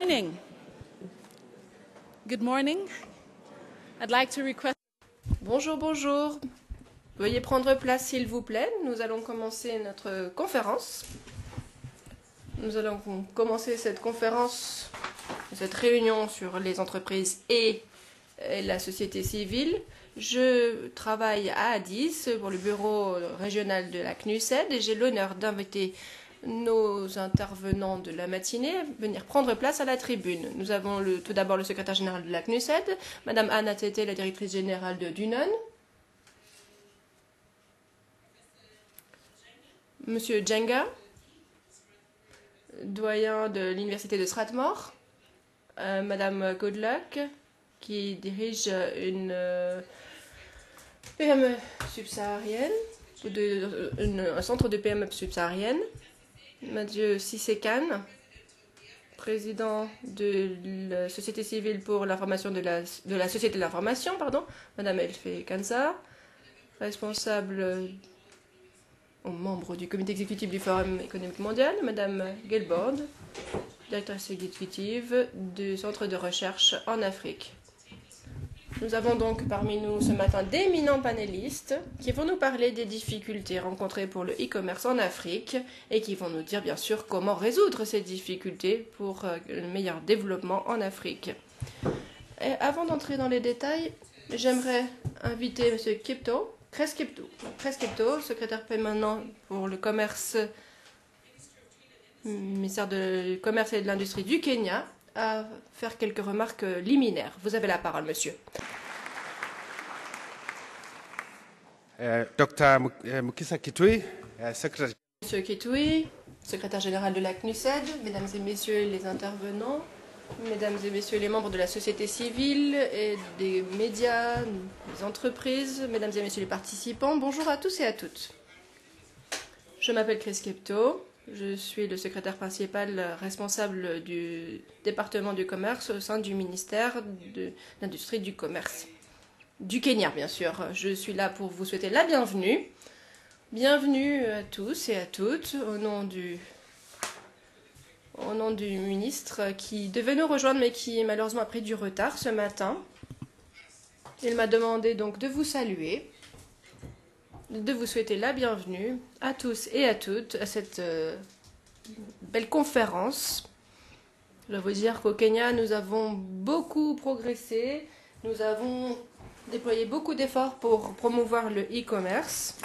morning. Good morning. I'd like to request. Bonjour, bonjour. Veuillez prendre place, s'il vous plaît. Nous allons commencer notre conférence. Nous allons commencer cette conférence, cette réunion sur les entreprises et la société civile. Je travaille à Addis pour le bureau régional de la CNUSED et j'ai l'honneur d'inviter nos intervenants de la matinée venir prendre place à la tribune. Nous avons tout d'abord le secrétaire général de la CNUSED, Madame Anna Tété, la directrice générale de Dunon, Monsieur Jenga, doyen de l'université de Strathmore, euh, Madame Goodluck, qui dirige une euh, PME subsaharienne, une, un centre de PME subsaharienne, Mathieu Sissekan, président de la société civile pour l'information de la, société de l'information, pardon, Madame Elfé Kansa, responsable ou membre du comité exécutif du Forum économique mondial, Madame Gelbord, directrice exécutive du Centre de recherche en Afrique. Nous avons donc parmi nous ce matin d'éminents panélistes qui vont nous parler des difficultés rencontrées pour le e-commerce en Afrique et qui vont nous dire bien sûr comment résoudre ces difficultés pour le meilleur développement en Afrique. Avant d'entrer dans les détails, j'aimerais inviter M. Kipto, Chris Kipto, secrétaire permanent pour le commerce, ministère du Commerce et de l'Industrie du Kenya, à faire quelques remarques liminaires. Vous avez la parole, monsieur. Euh, Dr Mukisa Kitui, euh, secrétaire. Monsieur Kitui, secrétaire général de la CNUSED, mesdames et messieurs les intervenants, mesdames et messieurs les membres de la société civile et des médias, des entreprises, mesdames et messieurs les participants, bonjour à tous et à toutes. Je m'appelle Chris Kepto, je suis le secrétaire principal responsable du département du commerce au sein du ministère de l'Industrie du commerce. Du Kenya, bien sûr. Je suis là pour vous souhaiter la bienvenue. Bienvenue à tous et à toutes au nom du, au nom du ministre qui devait nous rejoindre mais qui malheureusement a pris du retard ce matin. Il m'a demandé donc de vous saluer de vous souhaiter la bienvenue à tous et à toutes à cette euh, belle conférence. Je dois vous dire qu'au Kenya, nous avons beaucoup progressé, nous avons déployé beaucoup d'efforts pour promouvoir le e-commerce.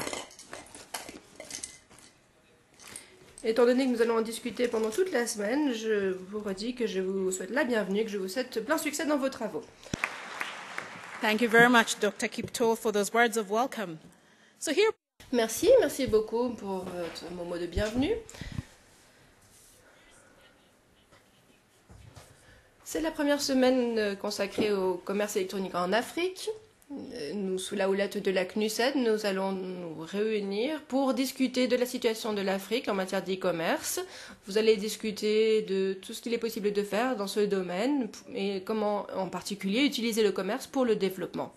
Étant donné que nous allons en discuter pendant toute la semaine, je vous redis que je vous souhaite la bienvenue, que je vous souhaite plein succès dans vos travaux. Thank you very much, Dr. Kipto, for those words of welcome. Merci, merci beaucoup pour votre mot de bienvenue. C'est la première semaine consacrée au commerce électronique en Afrique. Nous, sous la houlette de la CNUSED, nous allons nous réunir pour discuter de la situation de l'Afrique en matière d'e-commerce. Vous allez discuter de tout ce qu'il est possible de faire dans ce domaine et comment en particulier utiliser le commerce pour le développement.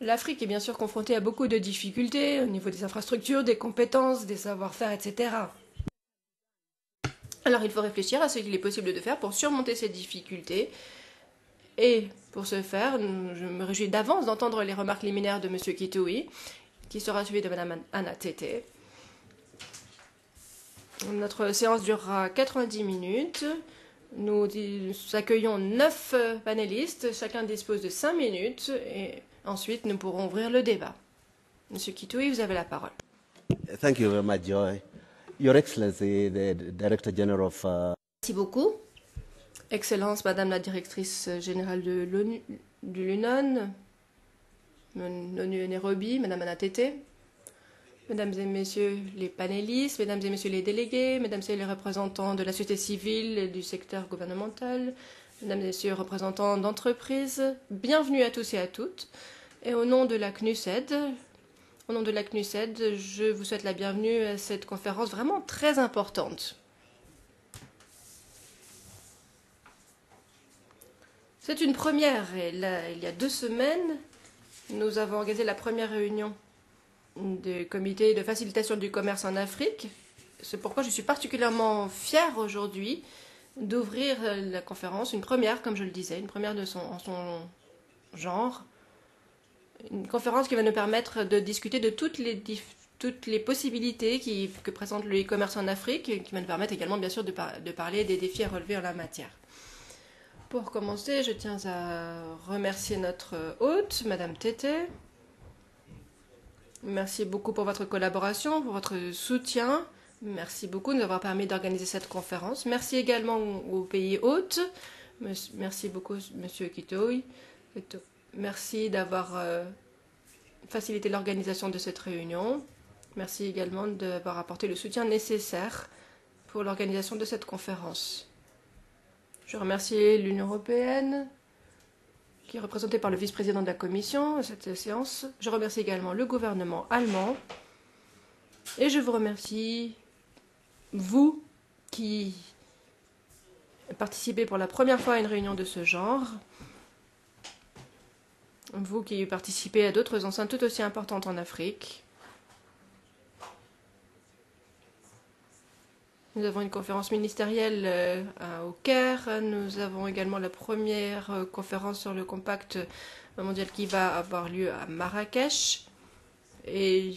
L'Afrique est bien sûr confrontée à beaucoup de difficultés au niveau des infrastructures, des compétences, des savoir-faire, etc. Alors il faut réfléchir à ce qu'il est possible de faire pour surmonter ces difficultés. Et pour ce faire, je me réjouis d'avance d'entendre les remarques liminaires de M. Kitoui, qui sera suivi de Mme Anna Tété. Notre séance durera 90 minutes. Nous accueillons neuf panélistes. Chacun dispose de 5 minutes. Ensuite, nous pourrons ouvrir le débat. Monsieur Kitoui, vous avez la parole. Thank you very much, Joy. Your Excellency, the Director General of. Uh... Merci beaucoup. Excellence, Madame la Directrice Générale de l'ONU, du LUNON, l'ONU Nairobi, Madame Anatete, Mesdames et Messieurs les panélistes, Mesdames et Messieurs les délégués, Mesdames et les représentants de la société civile et du secteur gouvernemental, Mesdames et Messieurs les représentants d'entreprises, bienvenue à tous et à toutes. Et au nom de la CNUSED, au nom de la je vous souhaite la bienvenue à cette conférence vraiment très importante. C'est une première. Et il y a deux semaines, nous avons organisé la première réunion du comité de facilitation du commerce en Afrique c'est pourquoi je suis particulièrement fière aujourd'hui d'ouvrir la conférence, une première, comme je le disais, une première de en son genre, une conférence qui va nous permettre de discuter de toutes les, toutes les possibilités qui, que présente le e-commerce en Afrique, et qui va nous permettre également, bien sûr, de, par, de parler des défis à relever en la matière. Pour commencer, je tiens à remercier notre hôte, Madame Tété. Merci beaucoup pour votre collaboration, pour votre soutien. Merci beaucoup de nous avoir permis d'organiser cette conférence. Merci également aux pays hôtes. Merci beaucoup, Monsieur Kitoi. Merci d'avoir euh, facilité l'organisation de cette réunion. Merci également d'avoir apporté le soutien nécessaire pour l'organisation de cette conférence. Je remercie l'Union européenne, qui est représentée par le vice-président de la Commission à cette séance. Je remercie également le gouvernement allemand. Et je vous remercie, vous, qui participez pour la première fois à une réunion de ce genre vous qui participez à d'autres enceintes tout aussi importantes en Afrique. Nous avons une conférence ministérielle euh, au Caire. Nous avons également la première euh, conférence sur le compact mondial qui va avoir lieu à Marrakech. Et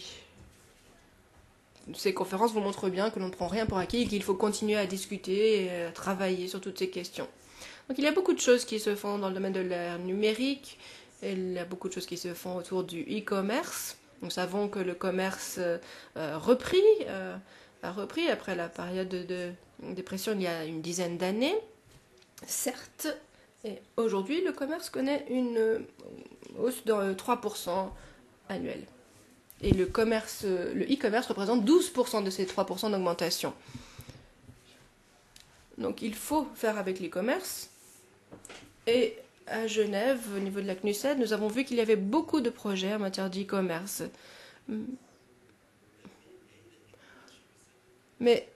ces conférences vous montrent bien que l'on ne prend rien pour acquis et qu'il faut continuer à discuter et à travailler sur toutes ces questions. Donc il y a beaucoup de choses qui se font dans le domaine de l'ère numérique. Il y a beaucoup de choses qui se font autour du e-commerce. Nous savons que le commerce euh, repris, euh, a repris après la période de, dépression il y a une dizaine d'années. Certes, et aujourd'hui, le commerce connaît une hausse de 3% annuelle. Et le commerce, le e-commerce représente 12% de ces 3% d'augmentation. Donc il faut faire avec l'e-commerce. Et à Genève, au niveau de la CNUSED, nous avons vu qu'il y avait beaucoup de projets en matière d'e-commerce. Mais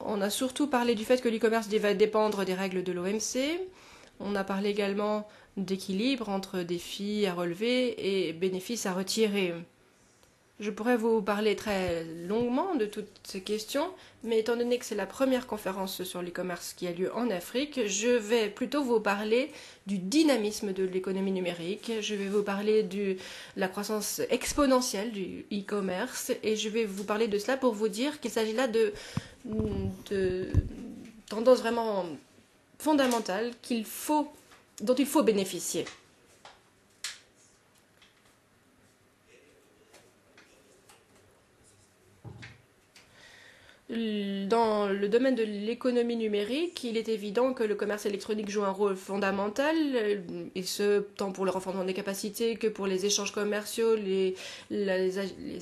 on a surtout parlé du fait que l'e-commerce va dépendre des règles de l'OMC. On a parlé également d'équilibre entre défis à relever et bénéfices à retirer. Je pourrais vous parler très longuement de toutes ces questions, mais étant donné que c'est la première conférence sur l'e-commerce qui a lieu en Afrique, je vais plutôt vous parler du dynamisme de l'économie numérique, je vais vous parler de la croissance exponentielle du e-commerce, et je vais vous parler de cela pour vous dire qu'il s'agit là de, tendances vraiment fondamentales dont il faut bénéficier. Dans le domaine de l'économie numérique, il est évident que le commerce électronique joue un rôle fondamental, et ce, tant pour le renforcement des capacités que pour les échanges commerciaux, les,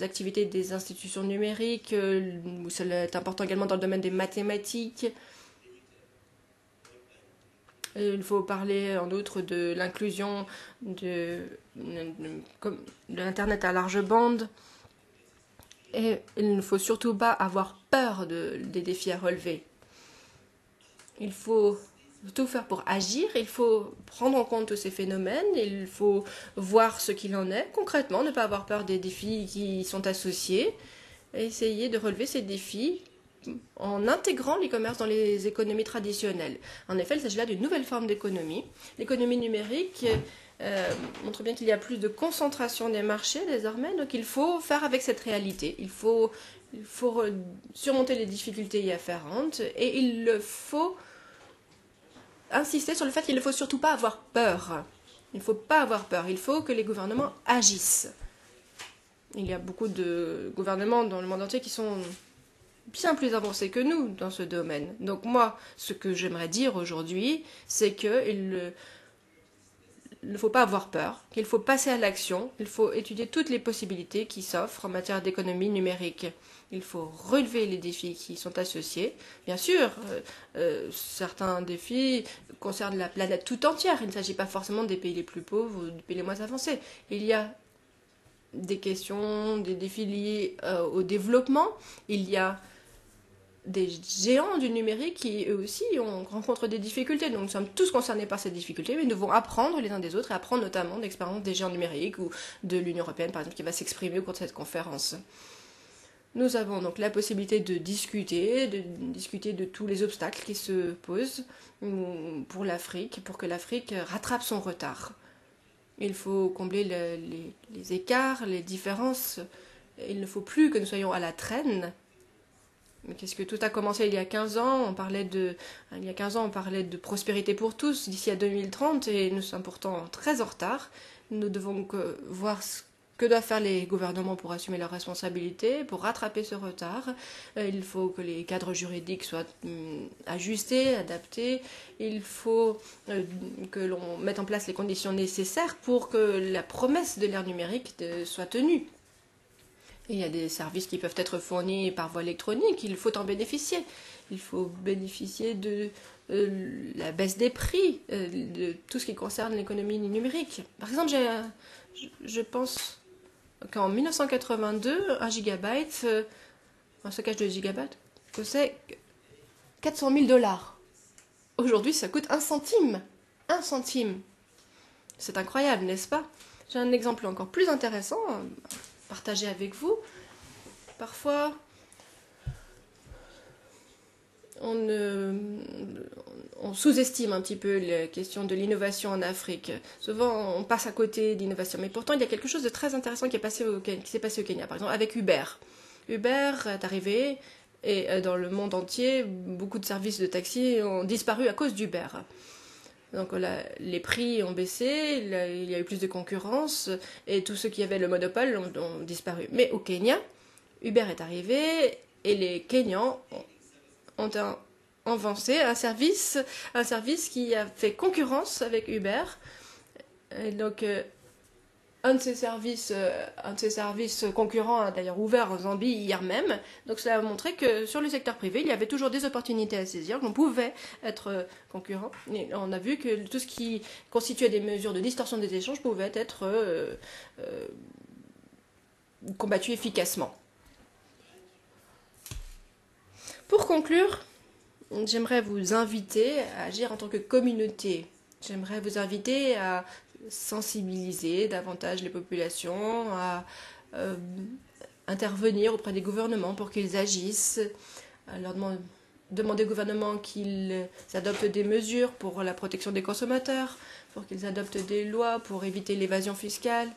activités des institutions numériques. Cela est important également dans le domaine des mathématiques. Il faut parler en outre de l'inclusion de l'Internet à large bande. Et il ne faut surtout pas avoir peur de, des défis à relever. Il faut tout faire pour agir, il faut prendre en compte tous ces phénomènes, il faut voir ce qu'il en est concrètement, ne pas avoir peur des défis qui sont associés, et essayer de relever ces défis en intégrant l'e-commerce dans les économies traditionnelles. En effet, il s'agit là d'une nouvelle forme d'économie. L'économie numérique euh, montre bien qu'il y a plus de concentration des marchés désormais, donc il faut faire avec cette réalité. Il faut, surmonter les difficultés y afférentes et il faut insister sur le fait qu'il ne faut surtout pas avoir peur. Il ne faut pas avoir peur, il faut que les gouvernements agissent. Il y a beaucoup de gouvernements dans le monde entier qui sont bien plus avancés que nous dans ce domaine. Donc moi, ce que j'aimerais dire aujourd'hui, c'est il ne faut pas avoir peur, qu'il faut passer à l'action, il faut étudier toutes les possibilités qui s'offrent en matière d'économie numérique. Il faut relever les défis qui sont associés. Bien sûr, euh, euh, certains défis concernent la planète tout entière. Il ne s'agit pas forcément des pays les plus pauvres ou des pays les moins avancés. Il y a des questions, des défis liés euh, au développement. Il y a des géants du numérique qui eux aussi ont, rencontrent des difficultés. Donc nous sommes tous concernés par ces difficultés, mais nous devons apprendre les uns des autres et apprendre notamment d'expériences des géants numériques ou de l'Union européenne, par exemple, qui va s'exprimer au cours de cette conférence. Nous avons donc la possibilité de discuter, de discuter de tous les obstacles qui se posent pour l'Afrique, pour que l'Afrique rattrape son retard. Il faut combler le, les, écarts, les différences. Il ne faut plus que nous soyons à la traîne qu'est-ce que tout a commencé il y a 15 ans On parlait de, il y a 15 ans, on parlait de prospérité pour tous d'ici à 2030 et nous sommes pourtant très en retard. Nous devons voir ce que doivent faire les gouvernements pour assumer leurs responsabilités, pour rattraper ce retard euh, Il faut que les cadres juridiques soient hum, ajustés, adaptés. Il faut euh, que l'on mette en place les conditions nécessaires pour que la promesse de l'ère numérique soit tenue. Il y a des services qui peuvent être fournis par voie électronique, il faut en bénéficier. Il faut bénéficier de euh, la baisse des prix, euh, de tout ce qui concerne l'économie numérique. Par exemple, je, pense qu'en 1982, un gigabyte, euh, un stockage de gigabyte, coûtait 400 000 dollars. Aujourd'hui, ça coûte un centime. Un centime. C'est incroyable, n'est-ce pas? J'ai un exemple encore plus intéressant partager avec vous. Parfois, on, euh, sous-estime un petit peu la question de l'innovation en Afrique. Souvent, on passe à côté d'innovation. Mais pourtant, il y a quelque chose de très intéressant qui s'est passé, passé, au Kenya, par exemple, avec Uber. Uber est arrivé et euh, dans le monde entier, beaucoup de services de taxi ont disparu à cause d'Uber. Donc les prix ont baissé, il y a eu plus de concurrence et tous ceux qui avaient le monopole ont, ont disparu. Mais au Kenya, Uber est arrivé et les Kenyans ont, ont avancé un service, un service qui a fait concurrence avec Uber. Donc, euh, un de ces services, euh, un de ces services concurrents a d'ailleurs ouvert en Zambie hier même. Donc cela a montré que sur le secteur privé, il y avait toujours des opportunités à saisir, qu'on pouvait être concurrent. Et on a vu que tout ce qui constituait des mesures de distorsion des échanges pouvait être euh, euh, combattu efficacement. Pour conclure, j'aimerais vous inviter à agir en tant que communauté. J'aimerais vous inviter à sensibiliser davantage les populations, à euh, intervenir auprès des gouvernements pour qu'ils agissent, leur demander, demander au gouvernement qu'ils adoptent des mesures pour la protection des consommateurs, pour qu'ils adoptent des lois pour éviter l'évasion fiscale.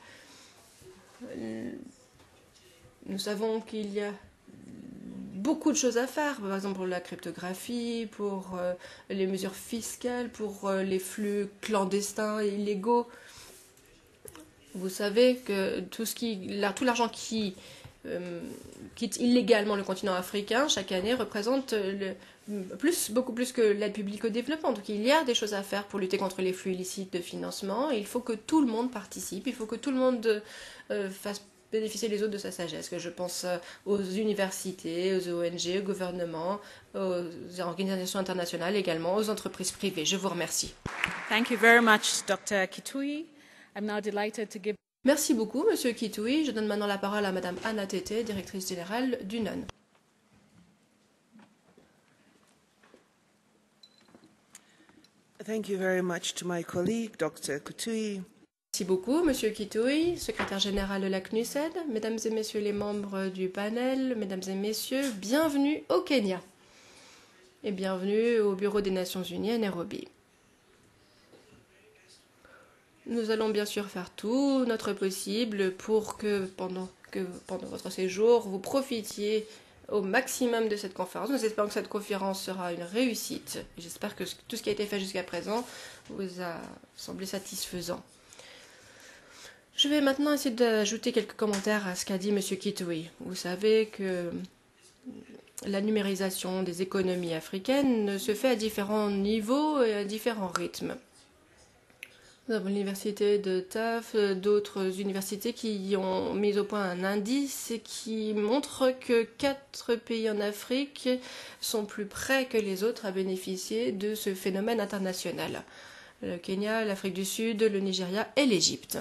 Nous savons qu'il y a beaucoup de choses à faire, par exemple pour la cryptographie, pour euh, les mesures fiscales, pour euh, les flux clandestins et illégaux. Vous savez que tout, ce qui, tout l'argent qui euh, quitte illégalement le continent africain chaque année représente plus, beaucoup plus que l'aide publique au développement. Donc il y a des choses à faire pour lutter contre les flux illicites de financement. Il faut que tout le monde participe, il faut que tout le monde fasse bénéficier les autres de sa sagesse. Que je pense euh, aux universités, aux ONG, au gouvernement, aux organisations internationales également, aux entreprises privées. Je vous remercie. Thank you very much, Dr. Kitui. I'm now delighted to give... Merci beaucoup, Monsieur Kitui. Je donne maintenant la parole à Madame Anna Tété, directrice générale du NUN. Thank you very much to my colleague, Dr. Kutui. Merci beaucoup, Monsieur Kitui, secrétaire général de la CNUSED, Mesdames et Messieurs les membres du panel, Mesdames et Messieurs, bienvenue au Kenya et bienvenue au Bureau des Nations Unies à Nairobi. Nous allons bien sûr faire tout notre possible pour que pendant, que pendant votre séjour, vous profitiez au maximum de cette conférence. Nous espérons que cette conférence sera une réussite. J'espère que tout ce qui a été fait jusqu'à présent vous a semblé satisfaisant. Je vais maintenant essayer d'ajouter quelques commentaires à ce qu'a dit M. Kitui. Vous savez que la numérisation des économies africaines se fait à différents niveaux et à différents rythmes. Nous avons l'université de TAF, d'autres universités qui ont mis au point un indice qui montre que quatre pays en Afrique sont plus près que les autres à bénéficier de ce phénomène international. Le Kenya, l'Afrique du Sud, le Nigeria et l'Égypte.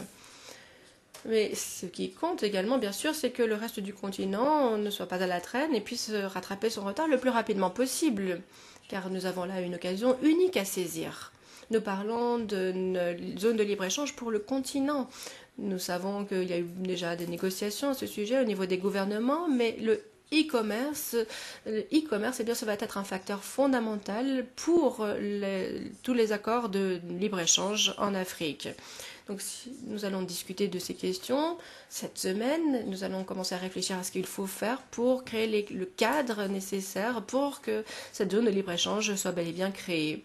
Mais ce qui compte également, bien sûr, c'est que le reste du continent ne soit pas à la traîne et puisse rattraper son retard le plus rapidement possible, car nous avons là une occasion unique à saisir. Nous parlons d'une zone de libre-échange pour le continent. Nous savons qu'il y a eu déjà des négociations à ce sujet au niveau des gouvernements, mais le e-commerce. E-commerce, eh bien, ça va être un facteur fondamental pour tous les accords de libre-échange en Afrique. Nous allons discuter de ces questions cette semaine. Nous allons commencer à réfléchir à ce qu'il faut faire pour créer le cadre nécessaire pour que cette zone de libre-échange soit bel et bien créée.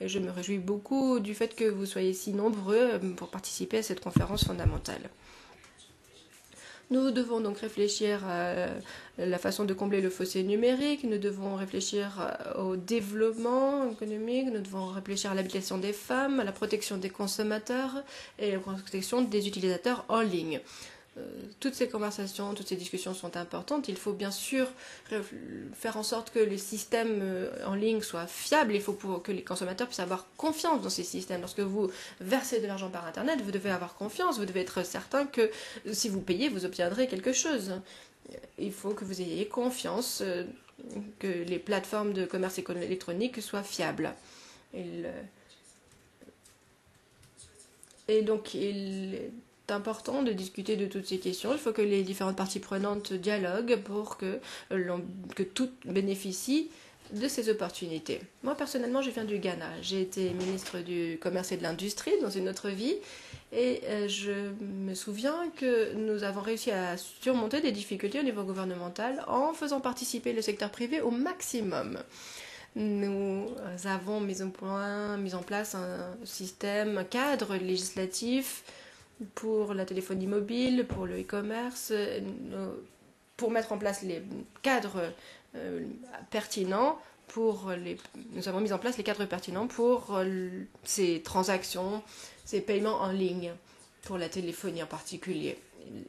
Je me réjouis beaucoup du fait que vous soyez si nombreux pour participer à cette conférence fondamentale. Nous devons donc réfléchir à la façon de combler le fossé numérique, nous devons réfléchir au développement économique, nous devons réfléchir à l'habitation des femmes, à la protection des consommateurs et à la protection des utilisateurs en ligne. Euh, toutes ces conversations, toutes ces discussions sont importantes. Il faut bien sûr faire en sorte que les systèmes euh, en ligne soient fiables. Il faut pour que les consommateurs puissent avoir confiance dans ces systèmes. Lorsque vous versez de l'argent par Internet, vous devez avoir confiance. Vous devez être certain que euh, si vous payez, vous obtiendrez quelque chose. Il faut que vous ayez confiance que les plateformes de commerce électronique soient fiables. Et donc, il important de discuter de toutes ces questions. Il faut que les différentes parties prenantes dialoguent pour que, que tout bénéficie de ces opportunités. Moi, personnellement, je viens du Ghana. J'ai été ministre du Commerce et de l'Industrie dans une autre vie. Et euh, je me souviens que nous avons réussi à surmonter des difficultés au niveau gouvernemental en faisant participer le secteur privé au maximum. Nous avons mis, au point, mis en place un système, un cadre législatif pour la téléphonie mobile, pour le e-commerce, euh, pour mettre en place les cadres euh, pertinents pour les, nous avons mis en place les cadres pertinents pour euh, ces transactions, ces paiements en ligne, pour la téléphonie en particulier.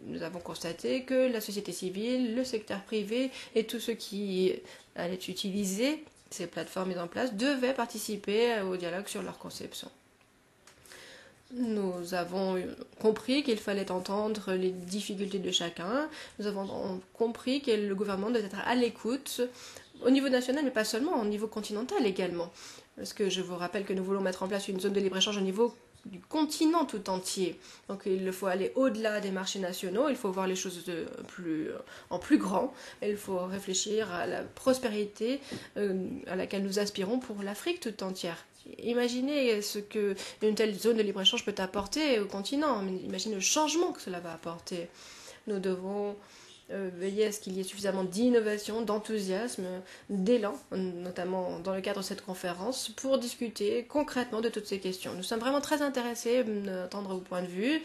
Nous avons constaté que la société civile, le secteur privé et tous ceux qui allaient utiliser ces plateformes mises en place devaient participer au dialogue sur leur conception. Nous avons compris qu'il fallait entendre les difficultés de chacun. Nous avons compris que le gouvernement doit être à l'écoute au niveau national, mais pas seulement, au niveau continental également. Parce que je vous rappelle que nous voulons mettre en place une zone de libre-échange au niveau du continent tout entier. Donc il faut aller au-delà des marchés nationaux, il faut voir les choses plus, en plus grand, il faut réfléchir à la prospérité euh, à laquelle nous aspirons pour l'Afrique tout entière. Imaginez ce que une telle zone de libre-échange peut apporter au continent. Imaginez le changement que cela va apporter. Nous devons euh, veiller à ce qu'il y ait suffisamment d'innovation, d'enthousiasme, d'élan, notamment dans le cadre de cette conférence, pour discuter concrètement de toutes ces questions. Nous sommes vraiment très intéressés d'entendre vos points de vue.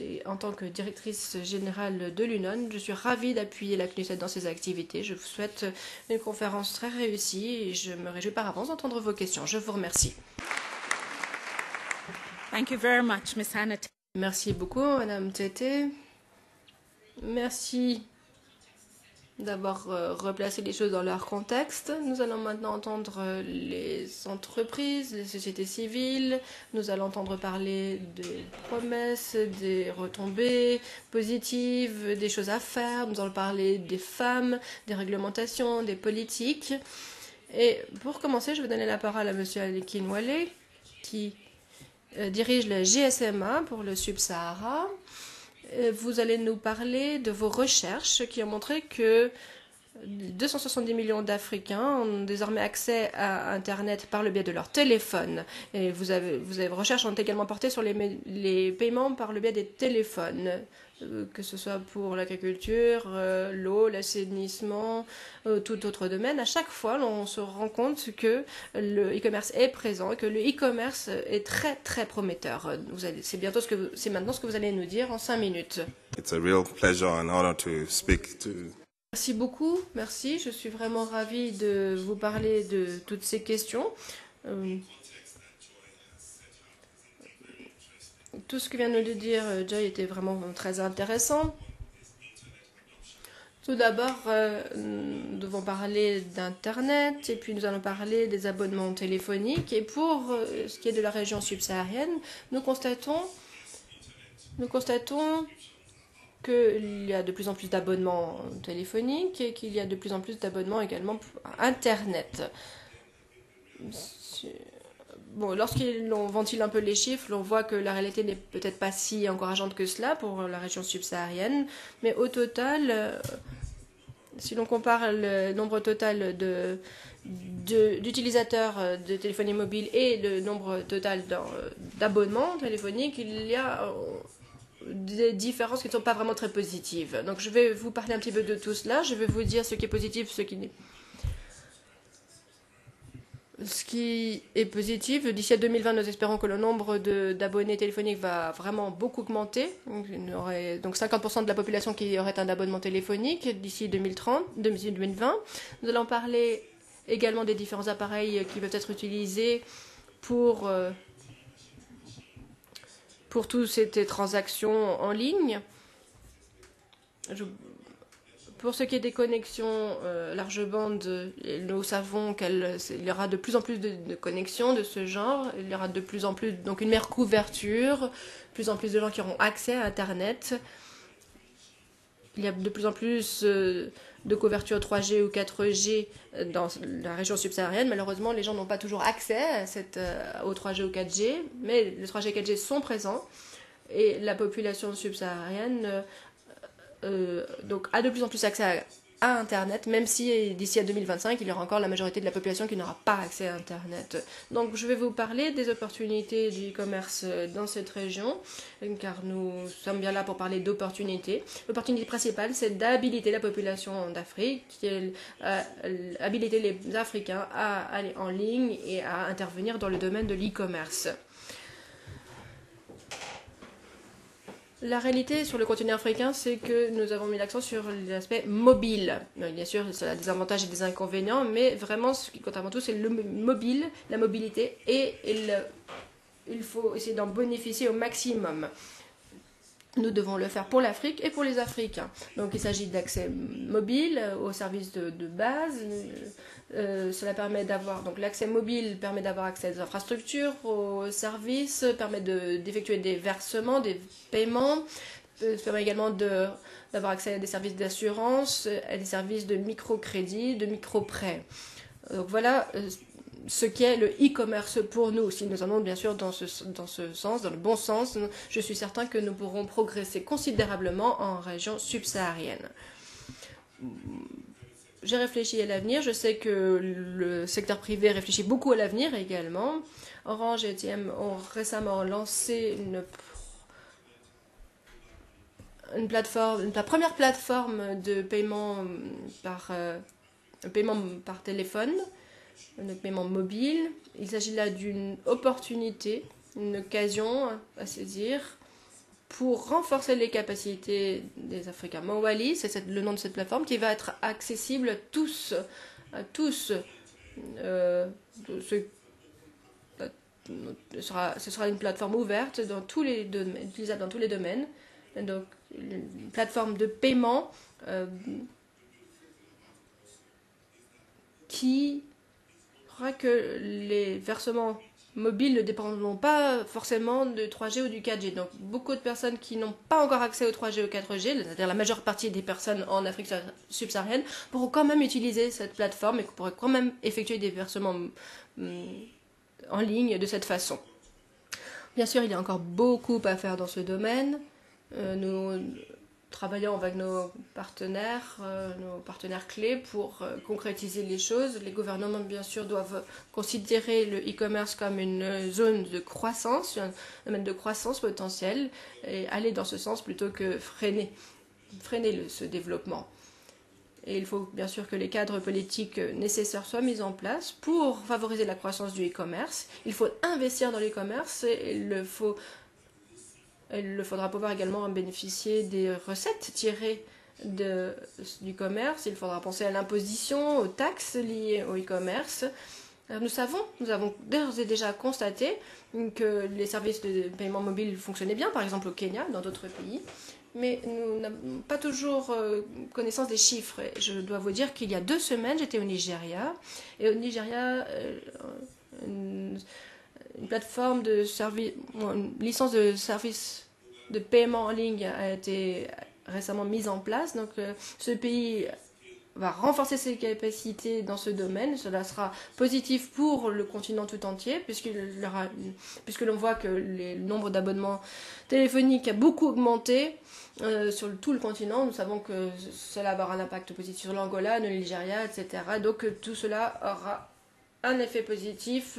Et en tant que directrice générale de l'UNON, je suis ravie d'appuyer la CNUSET dans ses activités. Je vous souhaite une conférence très réussie et je me réjouis par avance d'entendre vos questions. Je vous remercie. Thank you very much, Ms. Hannah. Merci beaucoup, Madame Tété. Merci d'avoir euh, replacé les choses dans leur contexte. Nous allons maintenant entendre euh, les entreprises, les sociétés civiles. Nous allons entendre parler des promesses, des retombées positives, des choses à faire. Nous allons parler des femmes, des réglementations, des politiques. Et pour commencer, je vais donner la parole à M. Alikin Wale, qui euh, dirige le GSMA pour le Sub-Sahara. Euh, vous allez nous parler de vos recherches qui ont montré que 270 millions d'Africains ont désormais accès à Internet par le biais de leur téléphone. Et vous recherches ont également porté sur les, paiements par le biais des téléphones, que ce soit pour l'agriculture, euh, l'eau, l'assainissement, euh, tout autre domaine. À chaque fois, on se rend compte que le e-commerce est présent que le e-commerce est très très prometteur. C'est bientôt ce que c'est maintenant ce que vous allez nous dire en cinq minutes. It's a real pleasure and honor to speak to Merci beaucoup, merci. Je suis vraiment ravie de vous parler de toutes ces questions. Euh, tout ce que vient de dire euh, Joy était vraiment très intéressant. Tout d'abord, euh, nous devons parler d'Internet et puis nous allons parler des abonnements téléphoniques. Et pour euh, ce qui est de la région subsaharienne, nous constatons, nous constatons qu'il y a de plus en plus d'abonnements téléphoniques et qu'il y a de plus en plus d'abonnements également Internet. Bon, lorsqu'on ventile un peu les chiffres, on voit que la réalité n'est peut-être pas si encourageante que cela pour la région subsaharienne, mais au total, Si l'on compare le nombre total d'utilisateurs euh, de téléphonie mobile et le nombre total d'en- d'abonnements téléphoniques, il y a euh, des différences qui ne sont pas vraiment très positives. Donc je vais vous parler un petit peu de tout cela. Je vais vous dire ce qui est positif, ce qui n'est ce qui est positif, d'ici à 2020, nous espérons que le nombre d'abonnés téléphoniques va vraiment beaucoup augmenter. Donc, il aurait donc 50% de la population qui aurait un abonnement téléphonique d'ici 2030, d'ici 2020. Nous allons parler également des différents appareils qui peuvent être utilisés pour, euh, pour toutes ces transactions en ligne. Pour ce qui est des connexions euh, large bande, euh, nous savons qu'il y aura de plus en plus de, connexions de ce genre. Il y aura de plus en plus, donc une meilleure couverture, plus en plus de gens qui auront accès à Internet. Il y a de plus en plus euh, de couverture 3G ou 4G dans la région subsaharienne. Malheureusement, les gens n'ont pas toujours accès à au 3G ou 4G, mais les 3G et 4G sont présents. Et la population subsaharienne euh, euh, donc, a de plus en plus accès à, Internet, même si d'ici à 2025, il y aura encore la majorité de la population qui n'aura pas accès à Internet. Donc, je vais vous parler des opportunités du e-commerce euh, dans cette région, euh, car nous sommes bien là pour parler d'opportunités. L'opportunité principale, c'est d'habiliter la population d'Afrique, euh, habiliter les Africains à aller en ligne et à intervenir dans le domaine de l'e-commerce. La réalité sur le continent africain, c'est que nous avons mis l'accent sur l'aspect mobile. Donc, bien sûr, ça a des avantages et des inconvénients, mais vraiment, ce qui compte avant tout, c'est le mobile, la mobilité, et il, il faut essayer d'en bénéficier au maximum. Nous devons le faire pour l'Afrique et pour les Africains. Donc il s'agit d'accès mobile aux services de, base. Euh, cela permet d'avoir donc l'accès mobile permet d'avoir accès des infrastructures, aux services, permet de- d'effectuer des versements, des paiements. Euh, permet également d'avoir accès à des services d'assurance, à des services de microcrédit, de micro-prêts. Donc voilà euh, ce qu'est le e-commerce pour nous. Si nous allons bien sûr dans ce, dans ce sens, dans le bon sens, je suis certain que nous pourrons progresser considérablement en région subsaharienne. J'ai réfléchi à l'avenir. Je sais que le secteur privé réfléchit beaucoup à l'avenir également. Orange et ATM ont récemment lancé une, une plateforme, la première plateforme de paiement par, euh, paiement par téléphone, de paiement mobile. Il s'agit là d'une opportunité, une occasion à saisir pour renforcer les capacités des Africains. Mawali, c'est le nom de cette plateforme qui va être accessible à tous, à tous. Euh, de ce, sera, ce sera une plateforme ouverte dans tous les domaines, utilisable dans tous les domaines. Donc, une plateforme de paiement euh, qui fera que les versements mobiles ne dépendront pas forcément de 3G ou du 4G. Donc beaucoup de personnes qui n'ont pas encore accès au 3G ou au 4G, c'est-à-dire la majeure partie des personnes en Afrique subsaharienne, pourront quand même utiliser cette plateforme et pourront quand même effectuer des versements hum, en ligne de cette façon. Bien sûr, il y a encore beaucoup à faire dans ce domaine. Euh, nous travaillons avec nos partenaires, euh, nos partenaires clés pour euh, concrétiser les choses. Les gouvernements, bien sûr, doivent considérer le e-commerce comme une zone de croissance, un domaine de croissance potentielle, et aller dans ce sens plutôt que freiner, freiner le- ce développement. Et il faut bien sûr que les cadres politiques nécessaires soient mis en place pour favoriser la croissance du e-commerce. Il faut investir dans l'e-commerce et il faut il faudra pouvoir également en bénéficier des recettes tirées de, du commerce. Il faudra penser à l'imposition, aux taxes liées au e-commerce. Nous savons, nous avons d'ores et déjà constaté que les services de paiement mobile fonctionnaient bien, par exemple au Kenya, dans d'autres pays, mais nous n'avons pas toujours euh, connaissance des chiffres. Je dois vous dire qu'il y a deux semaines, j'étais au Nigeria, et au Nigeria, euh, une plateforme de service, une licence de service de paiement en ligne a été récemment mise en place. Donc, euh, ce pays va renforcer ses capacités dans ce domaine. Cela sera positif pour le continent tout entier, puisque l'on voit que le nombre d'abonnements téléphoniques a beaucoup augmenté euh, sur tout le continent. Nous savons que cela va avoir un impact positif sur l'Angola, le Nigeria, etc. Donc euh, tout cela aura un effet positif,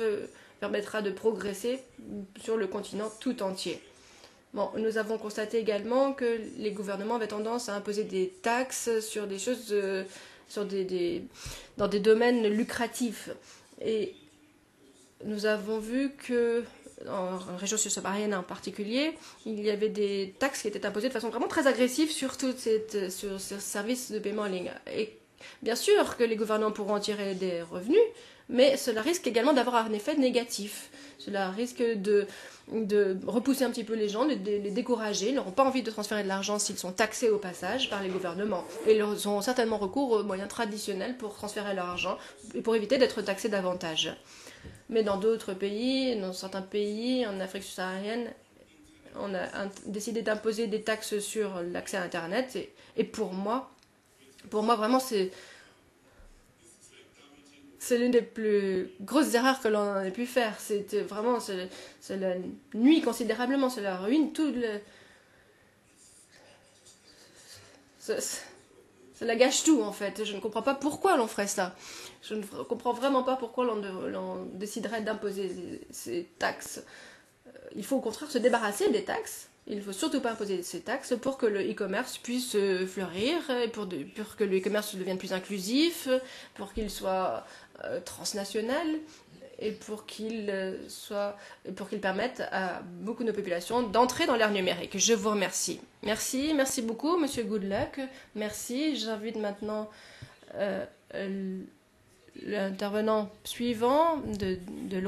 permettra de progresser sur le continent tout entier. Nous avons constaté également que les gouvernements avaient tendance à imposer des taxes sur des choses, sur des, dans des domaines lucratifs. Et nous avons vu que en région subsaharienne en particulier, il y avait des taxes qui étaient imposées de façon vraiment très agressive sur tous sur ces services de paiement en ligne. Et bien sûr que les gouvernements pourront en tirer des revenus, mais cela risque également d'avoir un effet négatif. Cela risque de, de repousser un petit peu les gens, de, les décourager. Ils n'auront pas envie de transférer de l'argent s'ils sont taxés au passage par les gouvernements. Et ils auront certainement recours aux moyens traditionnels pour transférer leur argent et pour éviter d'être taxés davantage. Mais dans d'autres pays, dans certains pays, en Afrique subsaharienne, on a décidé d'imposer des taxes sur l'accès à Internet. Et, et, pour moi, pour moi vraiment, c'est c'est l'une des plus grosses erreurs que l'on ait pu faire. C'était vraiment, cela nuit considérablement, cela ruine tout. Cela gâche tout en fait. Je ne comprends pas pourquoi l'on ferait ça. Je ne comprends vraiment pas pourquoi l'on déciderait d'imposer ces taxes. Euh, il faut au contraire se débarrasser des taxes. Il ne faut surtout pas imposer ces taxes pour que le e-commerce puisse euh, fleurir, pour que le e-commerce devienne plus inclusif, pour qu'il soit euh, transnational et pour qu'il euh, pour qu'il permette à beaucoup de nos populations d'entrer dans l'ère numérique. Je vous remercie. Merci, merci beaucoup, Monsieur Goodluck. Merci. J'invite maintenant euh, l'intervenant suivant de, de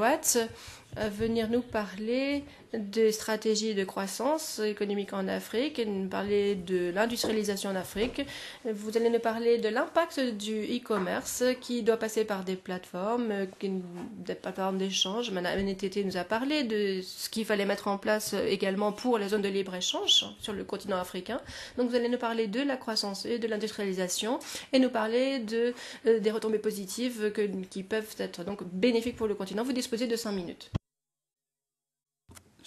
venir nous parler des stratégies de croissance économique en Afrique, nous parler de l'industrialisation en Afrique. Vous allez nous parler de l'impact du e-commerce qui doit passer par des plateformes, des plateformes d'échange. Madame NTT nous a parlé de ce qu'il fallait mettre en place également pour la zone de libre-échange sur le continent africain. Donc vous allez nous parler de la croissance et de l'industrialisation et nous parler de, euh, des retombées positives qui peuvent être donc bénéfiques pour le continent. Vous disposez de cinq minutes.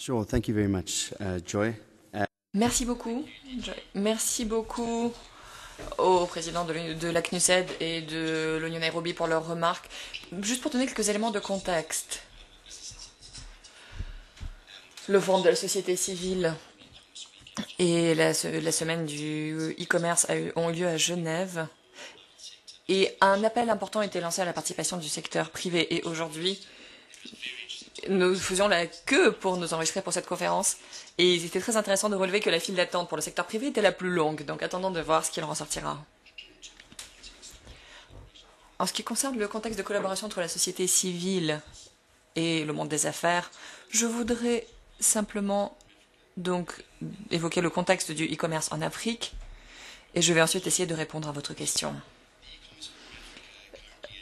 Uh. Merci beaucoup. Merci beaucoup au président de, de la CNUSED et de l'Union Nairobi pour leurs remarques. Juste pour donner quelques éléments de contexte. Le forum de la société civile et la, la semaine du e-commerce ont lieu à Genève. Et un appel important a été lancé à la participation du secteur privé. Et aujourd'hui, nous faisions la queue pour nous enregistrer pour cette conférence. Et il était très intéressant de relever que la file d'attente pour le secteur privé était la plus longue. Donc attendons de voir ce qu'il en ressortira. En ce qui concerne le contexte de collaboration entre la société civile et le monde des affaires, je voudrais simplement donc évoquer le contexte du e-commerce en Afrique et je vais ensuite essayer de répondre à votre question.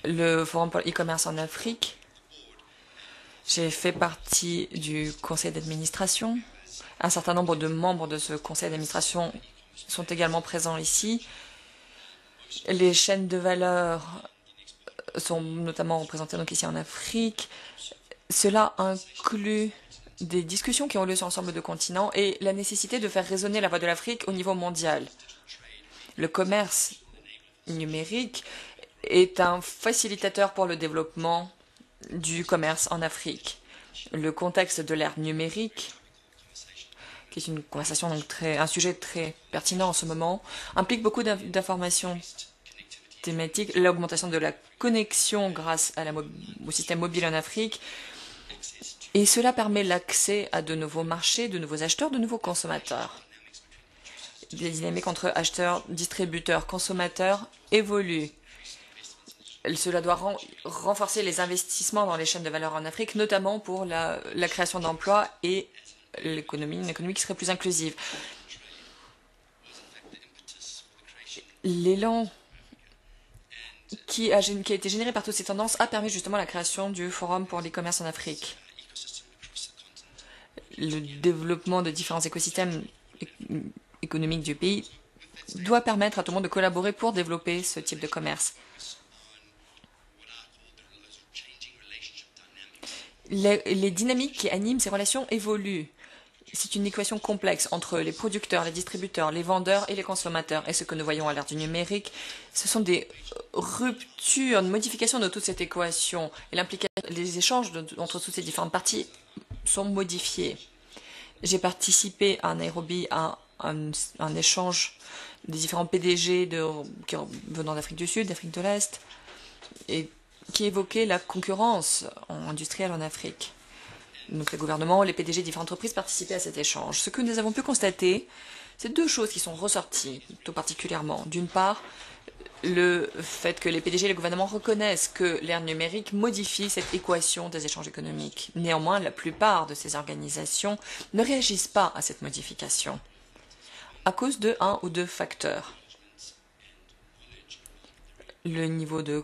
Le Forum pour l'e-commerce en Afrique j'ai fait partie du conseil d'administration. Un certain nombre de membres de ce conseil d'administration sont également présents ici. Les chaînes de valeur sont notamment représentées donc ici en Afrique. Cela inclut des discussions qui ont lieu sur l'ensemble de continents et la nécessité de faire résonner la voix de l'Afrique au niveau mondial. Le commerce numérique est un facilitateur pour le développement du commerce en Afrique. Le contexte de l'ère numérique, qui est une conversation donc très, un sujet très pertinent en ce moment, implique beaucoup d'informations thématiques, l'augmentation de la connexion grâce au système mobile en Afrique, et cela permet l'accès à de nouveaux marchés, de nouveaux acheteurs, de nouveaux consommateurs. Les dynamiques entre acheteurs, distributeurs, consommateurs évoluent cela doit ren renforcer les investissements dans les chaînes de valeur en Afrique, notamment pour la, création d'emplois et l'économie, une économie qui serait plus inclusive. L'élan qui a, été généré par toutes ces tendances a permis justement la création du Forum pour l'e-commerce en Afrique. Le développement de différents écosystèmes économiques du pays doit permettre à tout le monde de collaborer pour développer ce type de commerce. Les, dynamiques qui animent ces relations évoluent. C'est une équation complexe entre les producteurs, les distributeurs, les vendeurs et les consommateurs. Et ce que nous voyons à l'ère du numérique, ce sont des ruptures, une modification de toute cette équation. Et les échanges entre toutes ces différentes parties sont modifiés. J'ai participé à Nairobi à un, échange des différents PDG de, venant d'Afrique du Sud, d'Afrique de l'Est, et qui évoquait la concurrence industrielle en Afrique. Donc les gouvernements, les PDG de différentes entreprises participaient à cet échange. Ce que nous avons pu constater, c'est deux choses qui sont ressorties tout particulièrement. D'une part, le fait que les PDG et les gouvernements reconnaissent que l'ère numérique modifie cette équation des échanges économiques. Néanmoins, la plupart de ces organisations ne réagissent pas à cette modification à cause de un ou deux facteurs. Le niveau de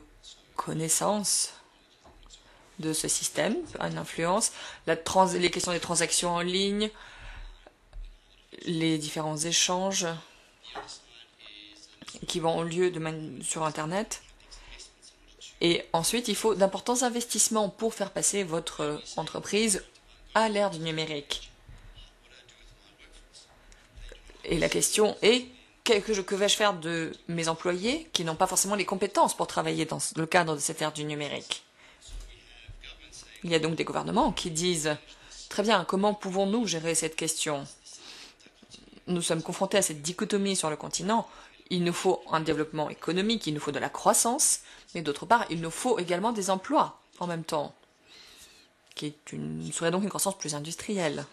connaissance de ce système une influence, les questions des transactions en ligne, les différents échanges qui vont au lieu de sur Internet. Et ensuite, il faut d'importants investissements pour faire passer votre entreprise à l'ère du numérique. Et la question est, que, vais-je faire de mes employés qui n'ont pas forcément les compétences pour travailler dans le cadre de cette ère du numérique? Il y a donc des gouvernements qui disent, très bien, comment pouvons-nous gérer cette question? Nous sommes confrontés à cette dichotomie sur le continent. Il nous faut un développement économique, il nous faut de la croissance, mais d'autre part, il nous faut également des emplois en même temps, qui est serait donc une croissance plus industrielle.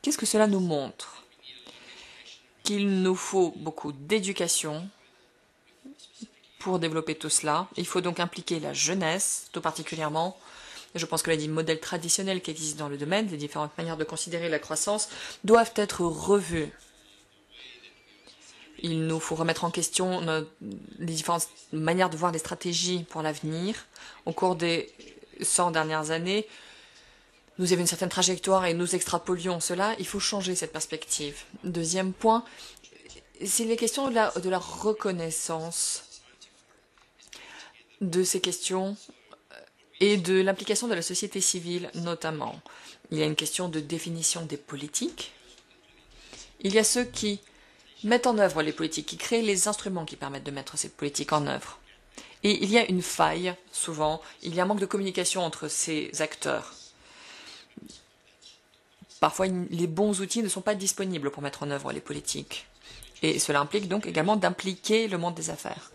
Qu'est-ce que cela nous montre? Qu'il nous faut beaucoup d'éducation pour développer tout cela. Il faut donc impliquer la jeunesse, tout particulièrement. Je pense que les modèles traditionnels qui existent dans le domaine, les différentes manières de considérer la croissance, doivent être revus. Il nous faut remettre en question les différentes manières de voir les stratégies pour l'avenir. Au cours des 100 dernières années, nous avions une certaine trajectoire et nous extrapolions cela, il faut changer cette perspective. Deuxième point, c'est les questions de la, reconnaissance de ces questions et de l'implication de la société civile notamment. Il y a une question de définition des politiques. Il y a ceux qui mettent en œuvre les politiques, qui créent les instruments qui permettent de mettre ces politiques en œuvre. Et il y a une faille, souvent, il y a un manque de communication entre ces acteurs. Parfois, les bons outils ne sont pas disponibles pour mettre en œuvre les politiques. Et cela implique donc également d'impliquer le monde des affaires.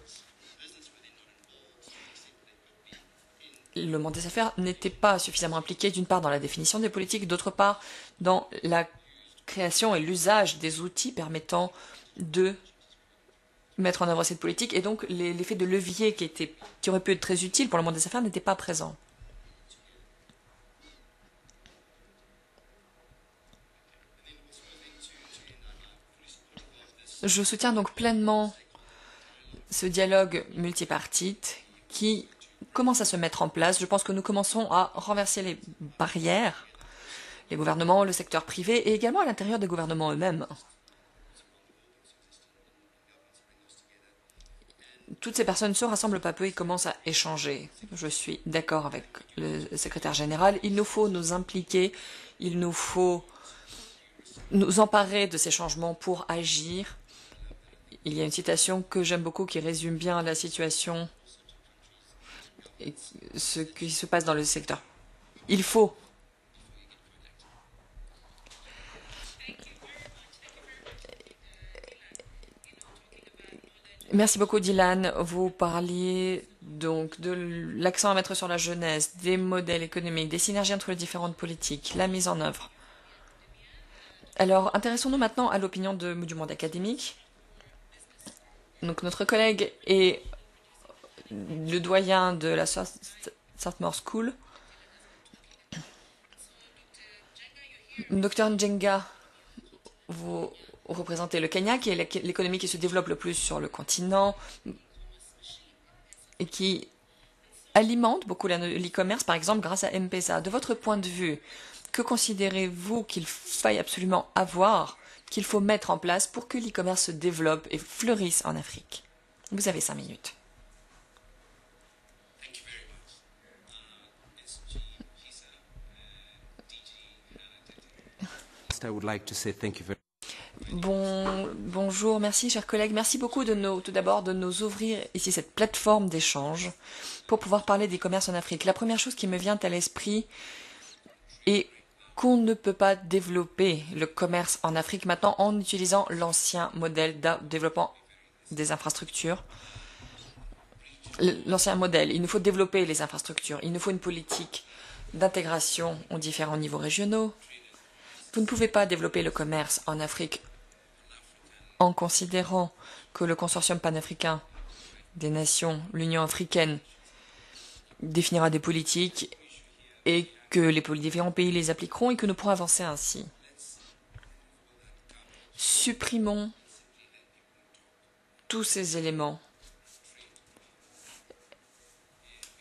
Le monde des affaires n'était pas suffisamment impliqué, d'une part, dans la définition des politiques, d'autre part, dans la création et l'usage des outils permettant de mettre en œuvre cette politique. Et donc, l'effet de levier qui, qui aurait pu être très utile pour le monde des affaires n'était pas présent. Je soutiens donc pleinement ce dialogue multipartite qui commence à se mettre en place. Je pense que nous commençons à renverser les barrières, les gouvernements, le secteur privé et également à l'intérieur des gouvernements eux-mêmes. Toutes ces personnes se rassemblent pas peu et commencent à échanger. Je suis d'accord avec le secrétaire général. Il nous faut nous impliquer, il nous faut nous emparer de ces changements pour agir il y a une citation que j'aime beaucoup qui résume bien la situation et ce qui se passe dans le secteur. Il faut Merci beaucoup, Dylan. Vous parliez donc de l'accent à mettre sur la jeunesse, des modèles économiques, des synergies entre les différentes politiques, la mise en œuvre. Alors, intéressons-nous maintenant à l'opinion du monde académique. Donc notre collègue est le doyen de la Southmore School. Docteur Njenga, vous représentez le Kenya, qui est l'économie qui se développe le plus sur le continent et qui alimente beaucoup l'e-commerce, par exemple, grâce à M-Pesa. De votre point de vue, que considérez-vous qu'il faille absolument avoir qu'il faut mettre en place pour que l'e-commerce se développe et fleurisse en Afrique. Vous avez cinq minutes. Very Bon, bonjour, merci chers collègues. Merci beaucoup de nos, tout d'abord de nous ouvrir ici cette plateforme d'échange pour pouvoir parler des commerces en Afrique. La première chose qui me vient à l'esprit est qu'on ne peut pas développer le commerce en Afrique maintenant en utilisant l'ancien modèle de développement des infrastructures. L'ancien modèle, il nous faut développer les infrastructures, il nous faut une politique d'intégration aux différents niveaux régionaux. Vous ne pouvez pas développer le commerce en Afrique en considérant que le consortium panafricain des nations, l'Union africaine, définira des politiques et que les différents pays les appliqueront et que nous pourrons avancer ainsi. Supprimons tous ces éléments.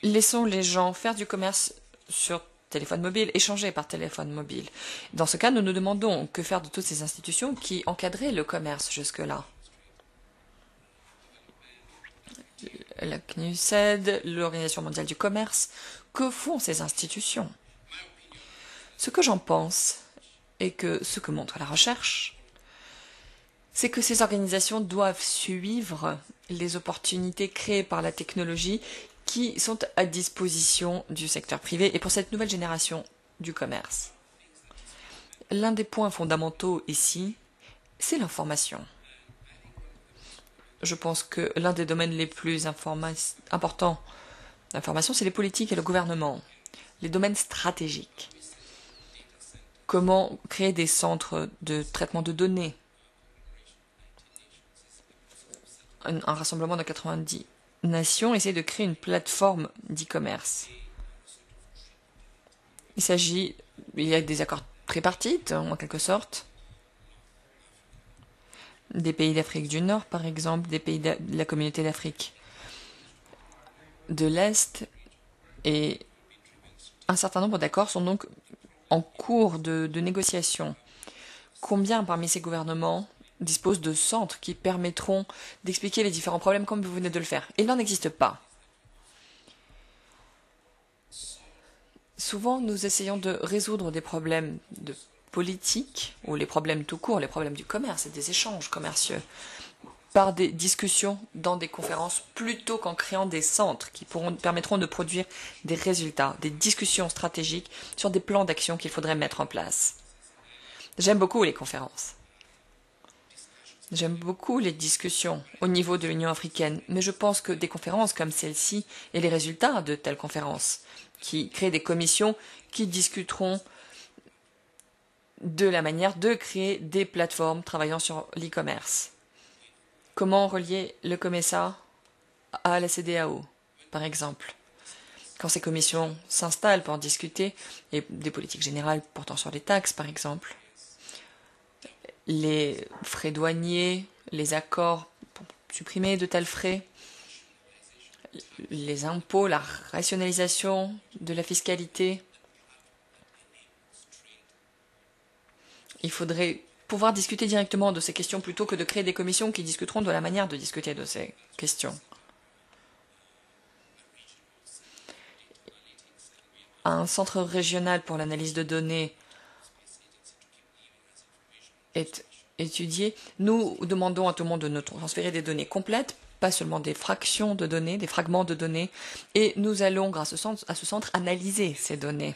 Laissons les gens faire du commerce sur téléphone mobile, échanger par téléphone mobile. Dans ce cas, nous nous demandons que faire de toutes ces institutions qui encadraient le commerce jusque-là. La CNUSED, l'Organisation mondiale du commerce, que font ces institutions? Ce que j'en pense, et que ce que montre la recherche, c'est que ces organisations doivent suivre les opportunités créées par la technologie qui sont à disposition du secteur privé et pour cette nouvelle génération du commerce. L'un des points fondamentaux ici, c'est l'information. Je pense que l'un des domaines les plus importants d'information, c'est les politiques et le gouvernement, les domaines stratégiques. Comment créer des centres de traitement de données un, rassemblement de 90 nation essaie de créer une plateforme d'e-commerce. Il s'agit, il y a des accords tripartites, en quelque sorte. Des pays d'Afrique du Nord, par exemple, des pays de la communauté d'Afrique de l'Est, et un certain nombre d'accords sont donc en cours de, négociation. Combien parmi ces gouvernements dispose de centres qui permettront d'expliquer les différents problèmes comme vous venez de le faire? Il n'en existe pas. Souvent, nous essayons de résoudre des problèmes de politique, ou les problèmes tout court, les problèmes du commerce et des échanges commerciaux, par des discussions dans des conférences plutôt qu'en créant des centres qui permettront de produire des résultats, des discussions stratégiques sur des plans d'action qu'il faudrait mettre en place. J'aime beaucoup les conférences. J'aime beaucoup les discussions au niveau de l'Union africaine, mais je pense que des conférences comme celle-ci et les résultats de telles conférences, qui créent des commissions qui discuteront de la manière de créer des plateformes travaillant sur l'e-commerce. Comment relier le COMESA à la CDAO, par exemple? Quand ces commissions s'installent pour en discuter, et des politiques générales portant sur les taxes, par exemple, les frais douaniers, les accords pour supprimer de tels frais, les impôts, la rationalisation de la fiscalité. Il faudrait pouvoir discuter directement de ces questions plutôt que de créer des commissions qui discuteront de la manière de discuter de ces questions. Un centre régional pour l'analyse de données est étudié. Nous demandons à tout le monde de nous transférer des données complètes, pas seulement des fractions de données, des fragments de données, et nous allons, grâce à ce centre, analyser ces données.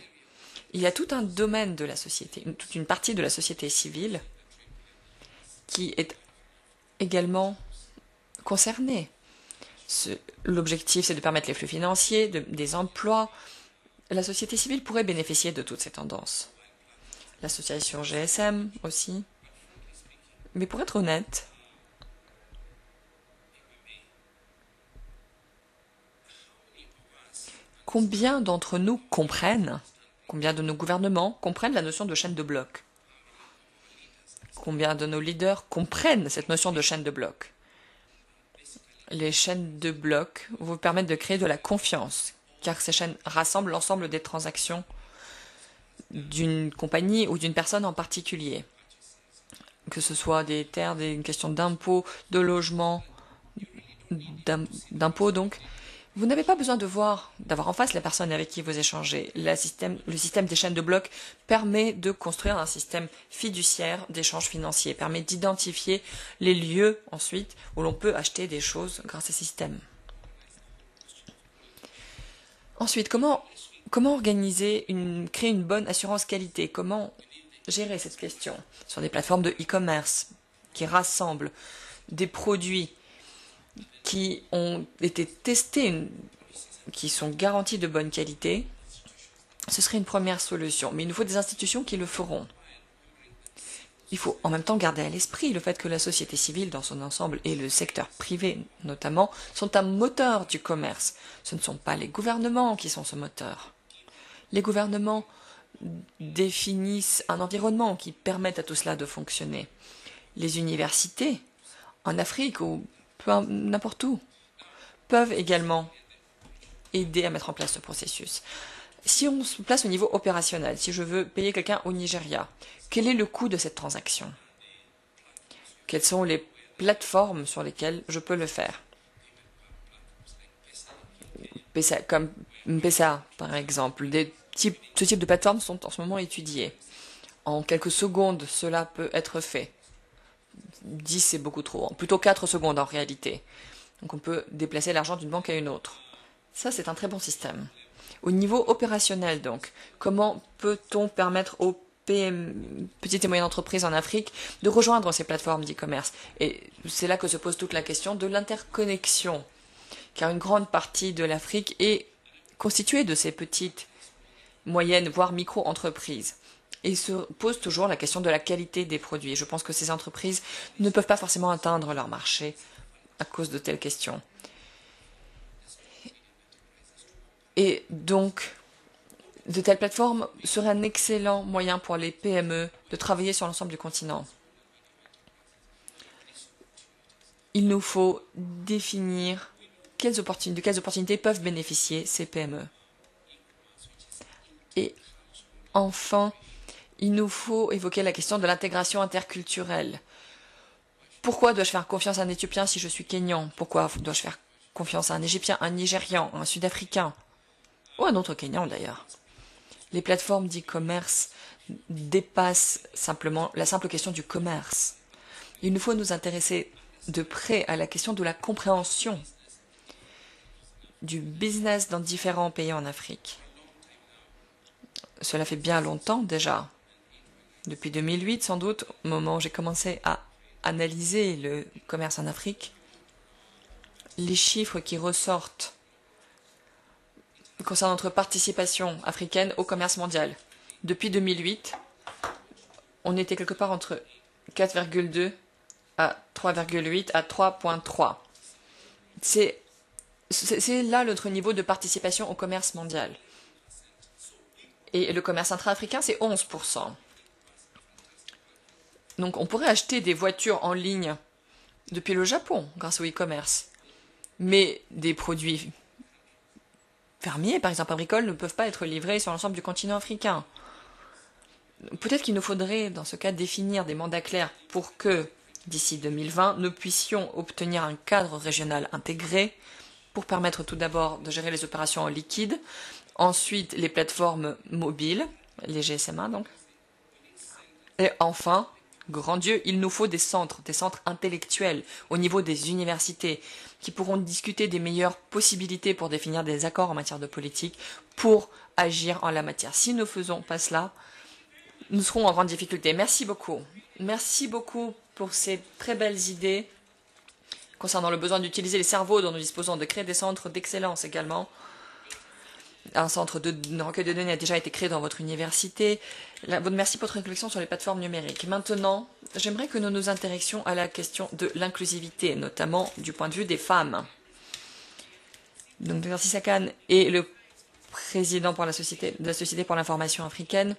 Il y a tout un domaine de la société, toute une partie de la société civile qui est également concernée. L'objectif, c'est de permettre les flux financiers, de, des emplois. La société civile pourrait bénéficier de toutes ces tendances. L'association GSM aussi. Mais pour être honnête, combien d'entre nous comprennent, combien de nos gouvernements comprennent la notion de chaîne de blocs? Combien de nos leaders comprennent cette notion de chaîne de blocs. Les chaînes de blocs vous permettent de créer de la confiance, car ces chaînes rassemblent l'ensemble des transactions d'une compagnie ou d'une personne en particulier. Que ce soit des terres, des questions d'impôts, de logement, d'impôts donc, vous n'avez pas besoin de voir, d'avoir en face la personne avec qui vous échangez. Le système des chaînes de blocs permet de construire un système fiduciaire d'échange financier, permet d'identifier les lieux ensuite où l'on peut acheter des choses grâce à ce système. Ensuite, comment, organiser, créer une bonne assurance qualité? Comment gérer cette question? Sur des plateformes de e-commerce qui rassemblent des produits qui ont été testés, qui sont garantis de bonne qualité, ce serait une première solution. Mais il nous faut des institutions qui le feront. Il faut en même temps garder à l'esprit le fait que la société civile dans son ensemble et le secteur privé notamment sont un moteur du commerce. Ce ne sont pas les gouvernements qui sont ce moteur. Les gouvernements définissent un environnement qui permette à tout cela de fonctionner. Les universités, en Afrique ou n'importe où, peuvent également aider à mettre en place ce processus. Si on se place au niveau opérationnel, si je veux payer quelqu'un au Nigeria, quel est le coût de cette transaction? Quelles sont les plateformes sur lesquelles je peux le faire? Comme PESA, par exemple. Ce type de plateformes sont en ce moment étudiées. En quelques secondes, cela peut être fait. 10 c'est beaucoup trop, plutôt 4 secondes en réalité. Donc on peut déplacer l'argent d'une banque à une autre. Ça, c'est un très bon système. Au niveau opérationnel, donc, comment peut-on permettre aux petites et moyennes entreprises en Afrique de rejoindre ces plateformes d'e-commerce? Et c'est là que se pose toute la question de l'interconnexion, car une grande partie de l'Afrique est constituée de ces petites, moyennes, voire micro-entreprises et se pose toujours la question de la qualité des produits. Je pense que ces entreprises ne peuvent pas forcément atteindre leur marché à cause de telles questions. Et donc, de telles plateformes seraient un excellent moyen pour les PME de travailler sur l'ensemble du continent. Il nous faut définir de quelles opportunités peuvent bénéficier ces PME. Et enfin, il nous faut évoquer la question de l'intégration interculturelle. Pourquoi dois-je faire confiance à un Éthiopien si je suis Kenyan? Pourquoi dois-je faire confiance à un Égyptien, un Nigérian, un Sud-Africain? Ou un autre Kenyan d'ailleurs Les plateformes d'e-commerce dépassent simplement la simple question du commerce. Il nous faut nous intéresser de près à la question de la compréhension du business dans différents pays en Afrique. Cela fait bien longtemps déjà depuis 2008 sans doute, au moment où j'ai commencé à analyser le commerce en Afrique, les chiffres qui ressortent concernant notre participation africaine au commerce mondial. Depuis 2008, on était quelque part entre 4,2 à 3,8 à 3,3. C'est là notre niveau de participation au commerce mondial. Et le commerce intra-africain, c'est 11%. Donc on pourrait acheter des voitures en ligne depuis le Japon grâce au e-commerce. Mais des produits fermiers, par exemple agricoles, ne peuvent pas être livrés sur l'ensemble du continent africain. Peut-être qu'il nous faudrait, dans ce cas, définir des mandats clairs pour que, d'ici 2020, nous puissions obtenir un cadre régional intégré pour permettre tout d'abord de gérer les opérations en liquide, ensuite les plateformes mobiles, les GSMA donc, et enfin Grand Dieu, il nous faut des centres, des centres intellectuels au niveau des universités qui pourront discuter des meilleures possibilités pour définir des accords en matière de politique pour agir en la matière. Si nous ne faisons pas cela, nous serons en grande difficulté. Merci beaucoup. Merci beaucoup pour ces très belles idées concernant le besoin d'utiliser les cerveaux dont nous disposons, de créer des centres d'excellence également un centre de, recueil de données a déjà été créé dans votre université. merci pour votre réflexion sur les plateformes numériques. Maintenant, j'aimerais que nous nous intéressions à la question de l'inclusivité, notamment du point de vue des femmes. Donc, Dr Sissakan est le président de la Société pour l'information africaine.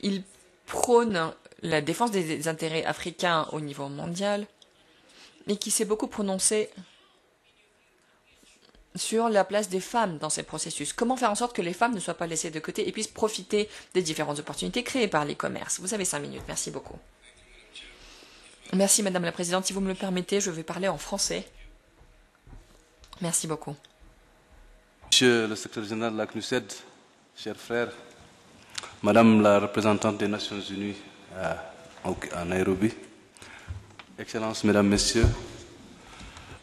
Il prône la défense des intérêts africains au niveau mondial et qui s'est beaucoup prononcé sur la place des femmes dans ces processus. Comment faire en sorte que les femmes ne soient pas laissées de côté et puissent profiter des différentes opportunités créées par les commerces? Vous avez cinq minutes. Merci beaucoup. Merci Madame la Présidente. Si vous me le permettez, je vais parler en français. Merci beaucoup. Monsieur le secrétaire général de la CNUSED, chers frères, Madame la représentante des Nations Unies à, à Nairobi, Excellences, Mesdames, Messieurs,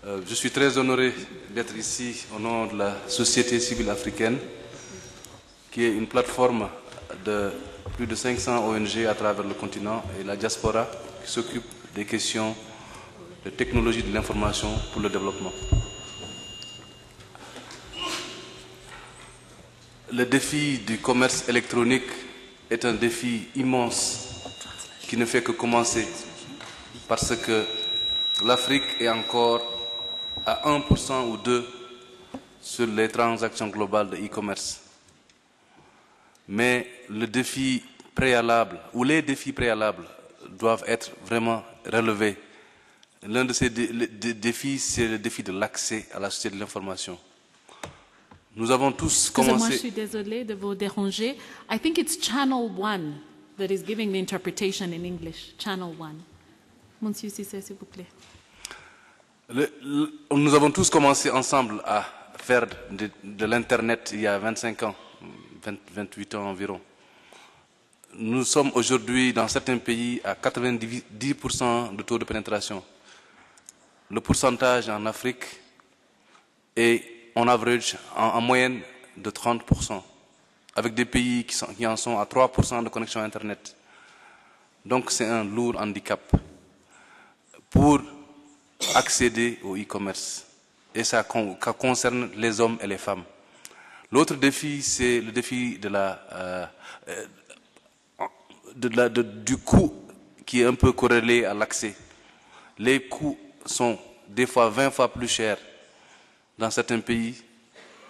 euh, je suis très honoré d'être ici au nom de la société civile africaine, qui est une plateforme de plus de 500 ONG à travers le continent et la diaspora qui s'occupe des questions de technologie de l'information pour le développement. Le défi du commerce électronique est un défi immense qui ne fait que commencer parce que l'Afrique est encore à 1% ou 2% sur les transactions globales de e-commerce. Mais le défi préalable, ou les défis préalables, doivent être vraiment relevés. L'un de ces défis, c'est le défi de l'accès à la société de l'information. Nous avons tous commencé. Moi, je suis désolée de vous déranger. I think it's Channel One that is giving the interpretation in English. Channel One. Monsieur Cissé, s'il vous plaît. Nous avons tous commencé ensemble à faire de, l'Internet il y a 25 ans, 20, 28 ans environ. Nous sommes aujourd'hui dans certains pays à 90% de taux de pénétration. Le pourcentage en Afrique est en average, en, en moyenne, de 30%, avec des pays qui, qui en sont à 3% de connexion Internet. Donc c'est un lourd handicap pour accéder au e-commerce. Et ça, concerne les hommes et les femmes. L'autre défi, c'est le défi de la, euh, de, du coût qui est un peu corrélé à l'accès. Les coûts sont des fois 20 fois plus chers dans certains pays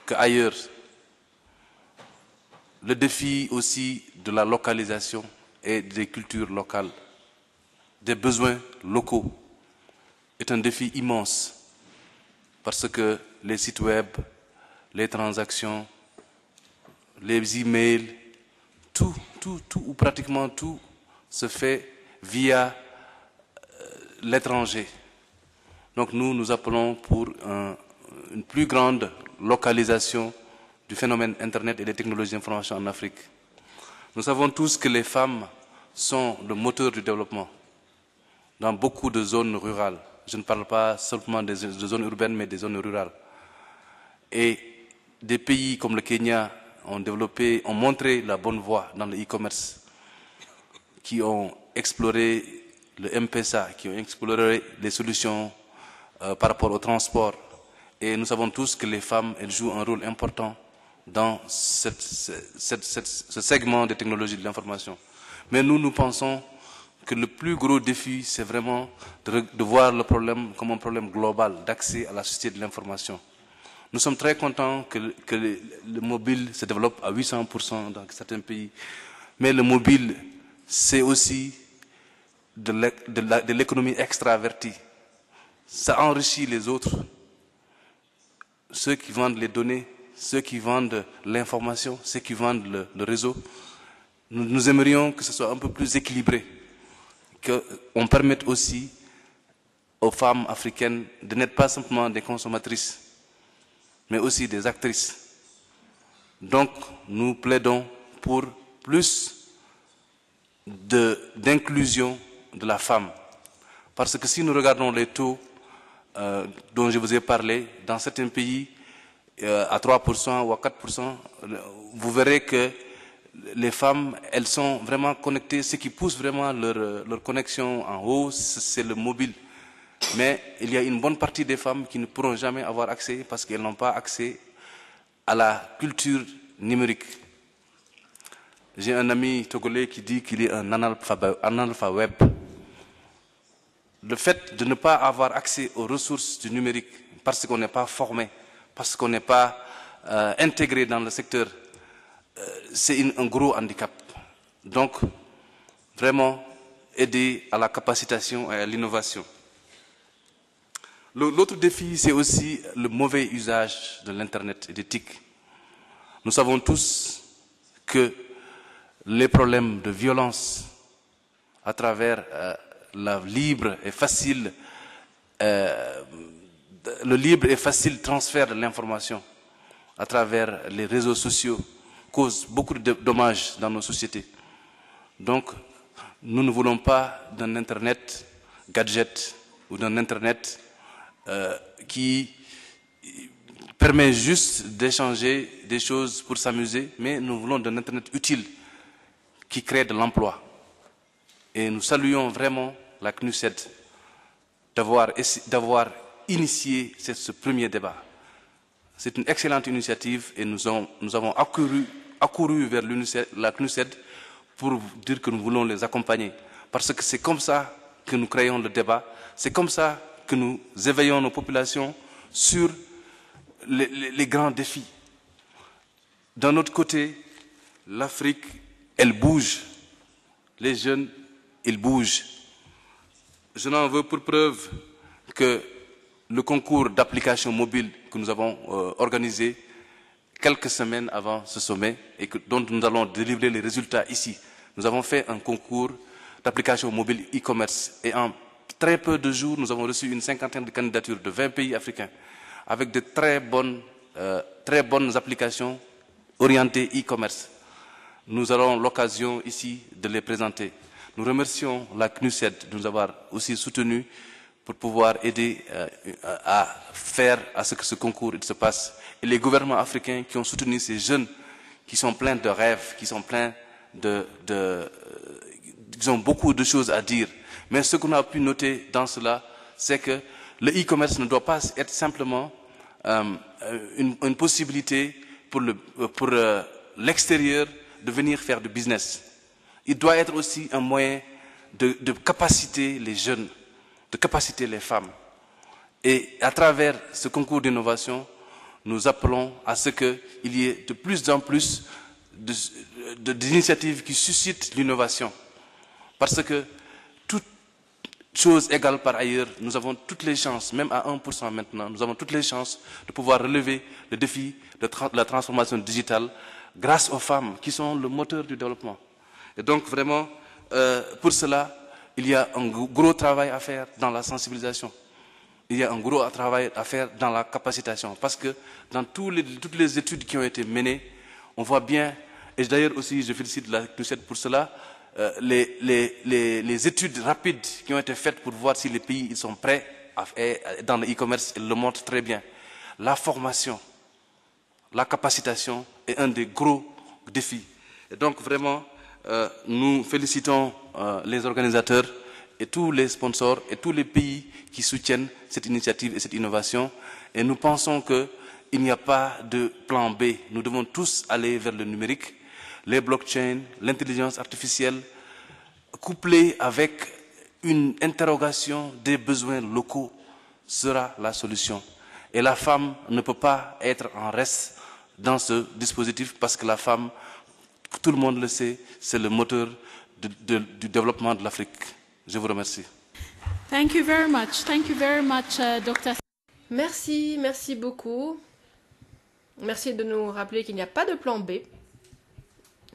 qu'ailleurs. Le défi aussi de la localisation et des cultures locales, des besoins locaux, est un défi immense parce que les sites web, les transactions, les emails, tout, tout, tout, ou pratiquement tout, se fait via euh, l'étranger. Donc nous, nous appelons pour un, une plus grande localisation du phénomène Internet et des technologies d'information en Afrique. Nous savons tous que les femmes sont le moteur du développement dans beaucoup de zones rurales. Je ne parle pas simplement des, zones urbaines, mais des zones rurales. Et des pays comme le Kenya ont développé, ont montré la bonne voie dans le e-commerce, qui ont exploré le MPSA, qui ont exploré les solutions euh, par rapport au transport. Et nous savons tous que les femmes, jouent un rôle important dans ce segment des technologies de l'information. Mais nous, nous pensons que le plus gros défi, c'est vraiment de, voir le problème comme un problème global d'accès à la société de l'information. Nous sommes très contents que, le, le, mobile se développe à 800% dans certains pays. Mais le mobile, c'est aussi de l'économie extravertie. Ça enrichit les autres. Ceux qui vendent les données, ceux qui vendent l'information, ceux qui vendent le, réseau. Nous aimerions que ce soit un peu plus équilibré qu'on permette aussi aux femmes africaines de n'être pas simplement des consommatrices, mais aussi des actrices. Donc, nous plaidons pour plus d'inclusion de, la femme. Parce que si nous regardons les taux euh, dont je vous ai parlé, dans certains pays, euh, à 3% ou à 4%, vous verrez que les femmes, elles sont vraiment connectées. Ce qui pousse vraiment leur, leur connexion en haut, c'est le mobile. Mais il y a une bonne partie des femmes qui ne pourront jamais avoir accès parce qu'elles n'ont pas accès à la culture numérique. J'ai un ami togolais qui dit qu'il est un analpha web. Le fait de ne pas avoir accès aux ressources du numérique parce qu'on n'est pas formé, parce qu'on n'est pas euh, intégré dans le secteur c'est un gros handicap. Donc, vraiment, aider à la capacitation et à l'innovation. L'autre défi, c'est aussi le mauvais usage de l'Internet et d'éthique. Nous savons tous que les problèmes de violence à travers euh, libre et facile, euh, le libre et facile transfert de l'information à travers les réseaux sociaux cause beaucoup de dommages dans nos sociétés. Donc, nous ne voulons pas d'un Internet gadget ou d'un Internet euh, qui permet juste d'échanger des choses pour s'amuser, mais nous voulons d'un Internet utile qui crée de l'emploi. Et nous saluons vraiment la CNUSED d'avoir initié ce premier débat. C'est une excellente initiative et nous, nous avons accouru, accouru vers la CNUSED pour dire que nous voulons les accompagner. Parce que c'est comme ça que nous créons le débat, c'est comme ça que nous éveillons nos populations sur les grands défis. D'un autre côté, l'Afrique, elle bouge. Les jeunes, ils bougent. Je n'en veux pour preuve que le concours d'application mobile que nous avons euh, organisé quelques semaines avant ce sommet et que, dont nous allons délivrer les résultats ici. Nous avons fait un concours d'application mobile e-commerce et en très peu de jours, nous avons reçu une cinquantaine de candidatures de 20 pays africains avec de très bonnes, euh, très bonnes applications orientées e-commerce. Nous aurons l'occasion ici de les présenter. Nous remercions la CNUSED de nous avoir aussi soutenus pour pouvoir aider euh, à faire à ce que ce concours se passe. Et les gouvernements africains qui ont soutenu ces jeunes qui sont pleins de rêves, qui sont pleins de, de euh, ils ont beaucoup de choses à dire. Mais ce qu'on a pu noter dans cela, c'est que le e-commerce ne doit pas être simplement euh, une, possibilité pour l'extérieur de venir faire du business. Il doit être aussi un moyen de capaciter les jeunes, de capaciter les femmes. Et à travers ce concours d'innovation, nous appelons à ce qu'il y ait de plus en plus d'initiatives qui suscitent l'innovation. Parce que toute chose égale par ailleurs, nous avons toutes les chances, même à 1% maintenant, nous avons toutes les chances de pouvoir relever le défi de la transformation digitale grâce aux femmes qui sont le moteur du développement. Et donc vraiment, euh, pour cela, il y a un gros travail à faire dans la sensibilisation. Il y a un gros travail à faire dans la capacitation. Parce que dans toutes les études qui ont été menées, on voit bien, et d'ailleurs aussi je félicite la CNUSED pour cela, euh, les, études rapides qui ont été faites pour voir si les pays ils sont prêts à, dans le e-commerce, ils le montrent très bien. La formation, la capacitation est un des gros défis. Et donc vraiment, euh, nous félicitons euh, les organisateurs et tous les sponsors et tous les pays qui soutiennent cette initiative et cette innovation. Et nous pensons qu'il n'y a pas de plan B. Nous devons tous aller vers le numérique, les blockchains, l'intelligence artificielle, couplée avec une interrogation des besoins locaux sera la solution. Et la femme ne peut pas être en reste dans ce dispositif parce que la femme, tout le monde le sait, c'est le moteur de, de, du développement de l'Afrique. Je vous remercie. Thank you very much. Thank you very much, uh, Dr. Merci, merci beaucoup. Merci de nous rappeler qu'il n'y a pas de plan B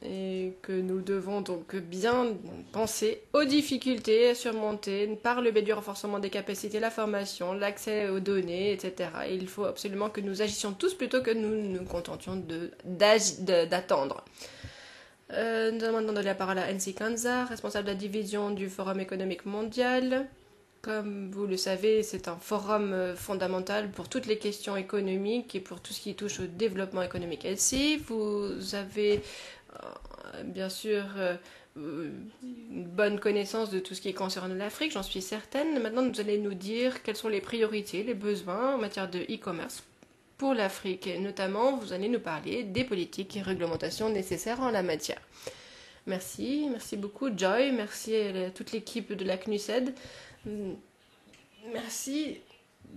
et que nous devons donc bien penser aux difficultés à surmonter par le biais du renforcement des capacités, la formation, l'accès aux données, etc. Et il faut absolument que nous agissions tous plutôt que nous nous contentions d'attendre. Euh, nous allons maintenant donner la parole à Ensi Kanza, responsable de la division du Forum économique mondial. Comme vous le savez, c'est un forum euh, fondamental pour toutes les questions économiques et pour tout ce qui touche au développement économique. Elsie, vous avez euh, bien sûr une bonne connaissance de tout ce qui concerne l'Afrique, j'en suis certaine. Maintenant, vous allez nous dire quelles sont les priorités, les besoins en matière de e-commerce pour l'Afrique. Et notamment, vous allez nous parler des politiques et réglementations nécessaires en la matière. Merci, merci beaucoup Joy, merci à toute l'équipe de la CNUSED. Merci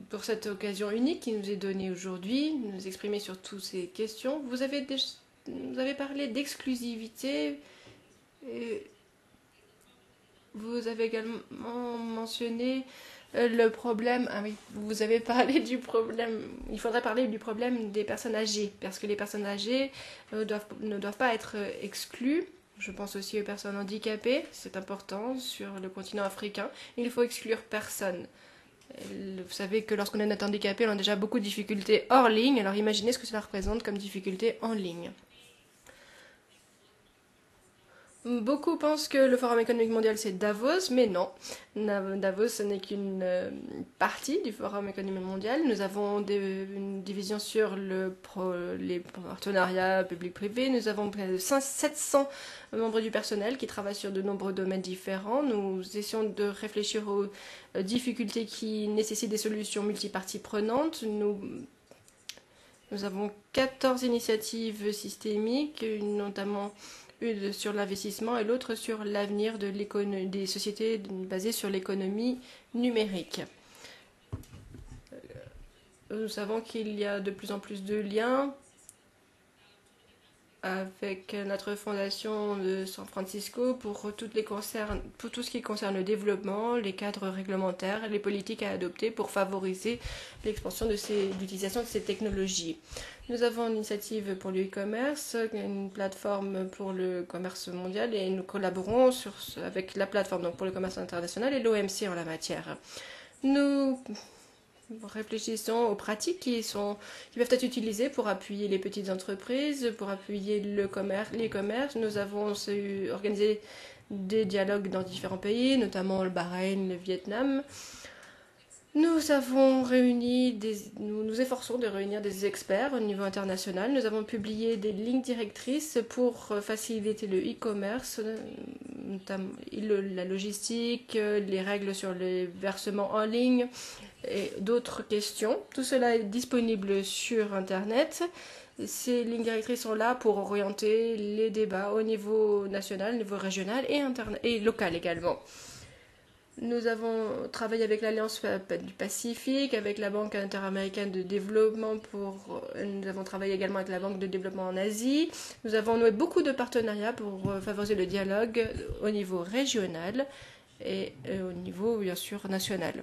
pour cette occasion unique qui nous est donnée aujourd'hui, nous exprimer sur toutes ces questions. Vous avez, vous avez parlé d'exclusivité. Vous avez également mentionné le problème, ah oui, vous avez parlé du problème, il faudrait parler du problème des personnes âgées, parce que les personnes âgées euh, ne doivent pas être exclues. Je pense aussi aux personnes handicapées, c'est important sur le continent africain. Il faut exclure personne. Vous savez que lorsqu'on est handicapé, on a déjà beaucoup de difficultés hors ligne, alors imaginez ce que cela représente comme difficulté en ligne. Beaucoup pensent que le Forum économique mondial c'est Davos, mais non. Davos ce n'est qu'une euh, partie du Forum économique mondial. Nous avons des, une division sur le les partenariats public-privé. Nous avons près de 700 membres du personnel qui travaillent sur de nombreux domaines différents. Nous essayons de réfléchir aux euh, difficultés qui nécessitent des solutions multiparties prenantes. Nous avons 14 initiatives systémiques, notamment une sur l'investissement et l'autre sur l'avenir de des sociétés basées sur l'économie numérique. Nous savons qu'il y a de plus en plus de liens avec notre fondation de San Francisco pour, toutes les concerne, pour tout ce qui concerne le développement, les cadres réglementaires et les politiques à adopter pour favoriser l'expansion de l'utilisation de ces technologies. Nous avons une initiative pour le e-commerce, une plateforme pour le commerce mondial et nous collaborons sur, avec la plateforme donc pour le commerce international et l'OMC en la matière. Nous réfléchissons aux pratiques qui, sont, qui peuvent être utilisées pour appuyer les petites entreprises, pour appuyer le commerce, les commerces. Nous avons organisé des dialogues dans différents pays, notamment le Bahreïn, le Vietnam. Nous avons réuni des, nous nous efforçons de réunir des experts au niveau international. Nous avons publié des lignes directrices pour faciliter le e-commerce, la logistique, les règles sur les versements en ligne, et d'autres questions. Tout cela est disponible sur Internet. Ces lignes directrices sont là pour orienter les débats au niveau national, au niveau régional et, et local également. Nous avons travaillé avec l'Alliance du Pacifique, avec la Banque interaméricaine de développement pour. Nous avons travaillé également avec la Banque de développement en Asie. Nous avons noué beaucoup de partenariats pour favoriser le dialogue au niveau régional et au niveau, bien sûr, national.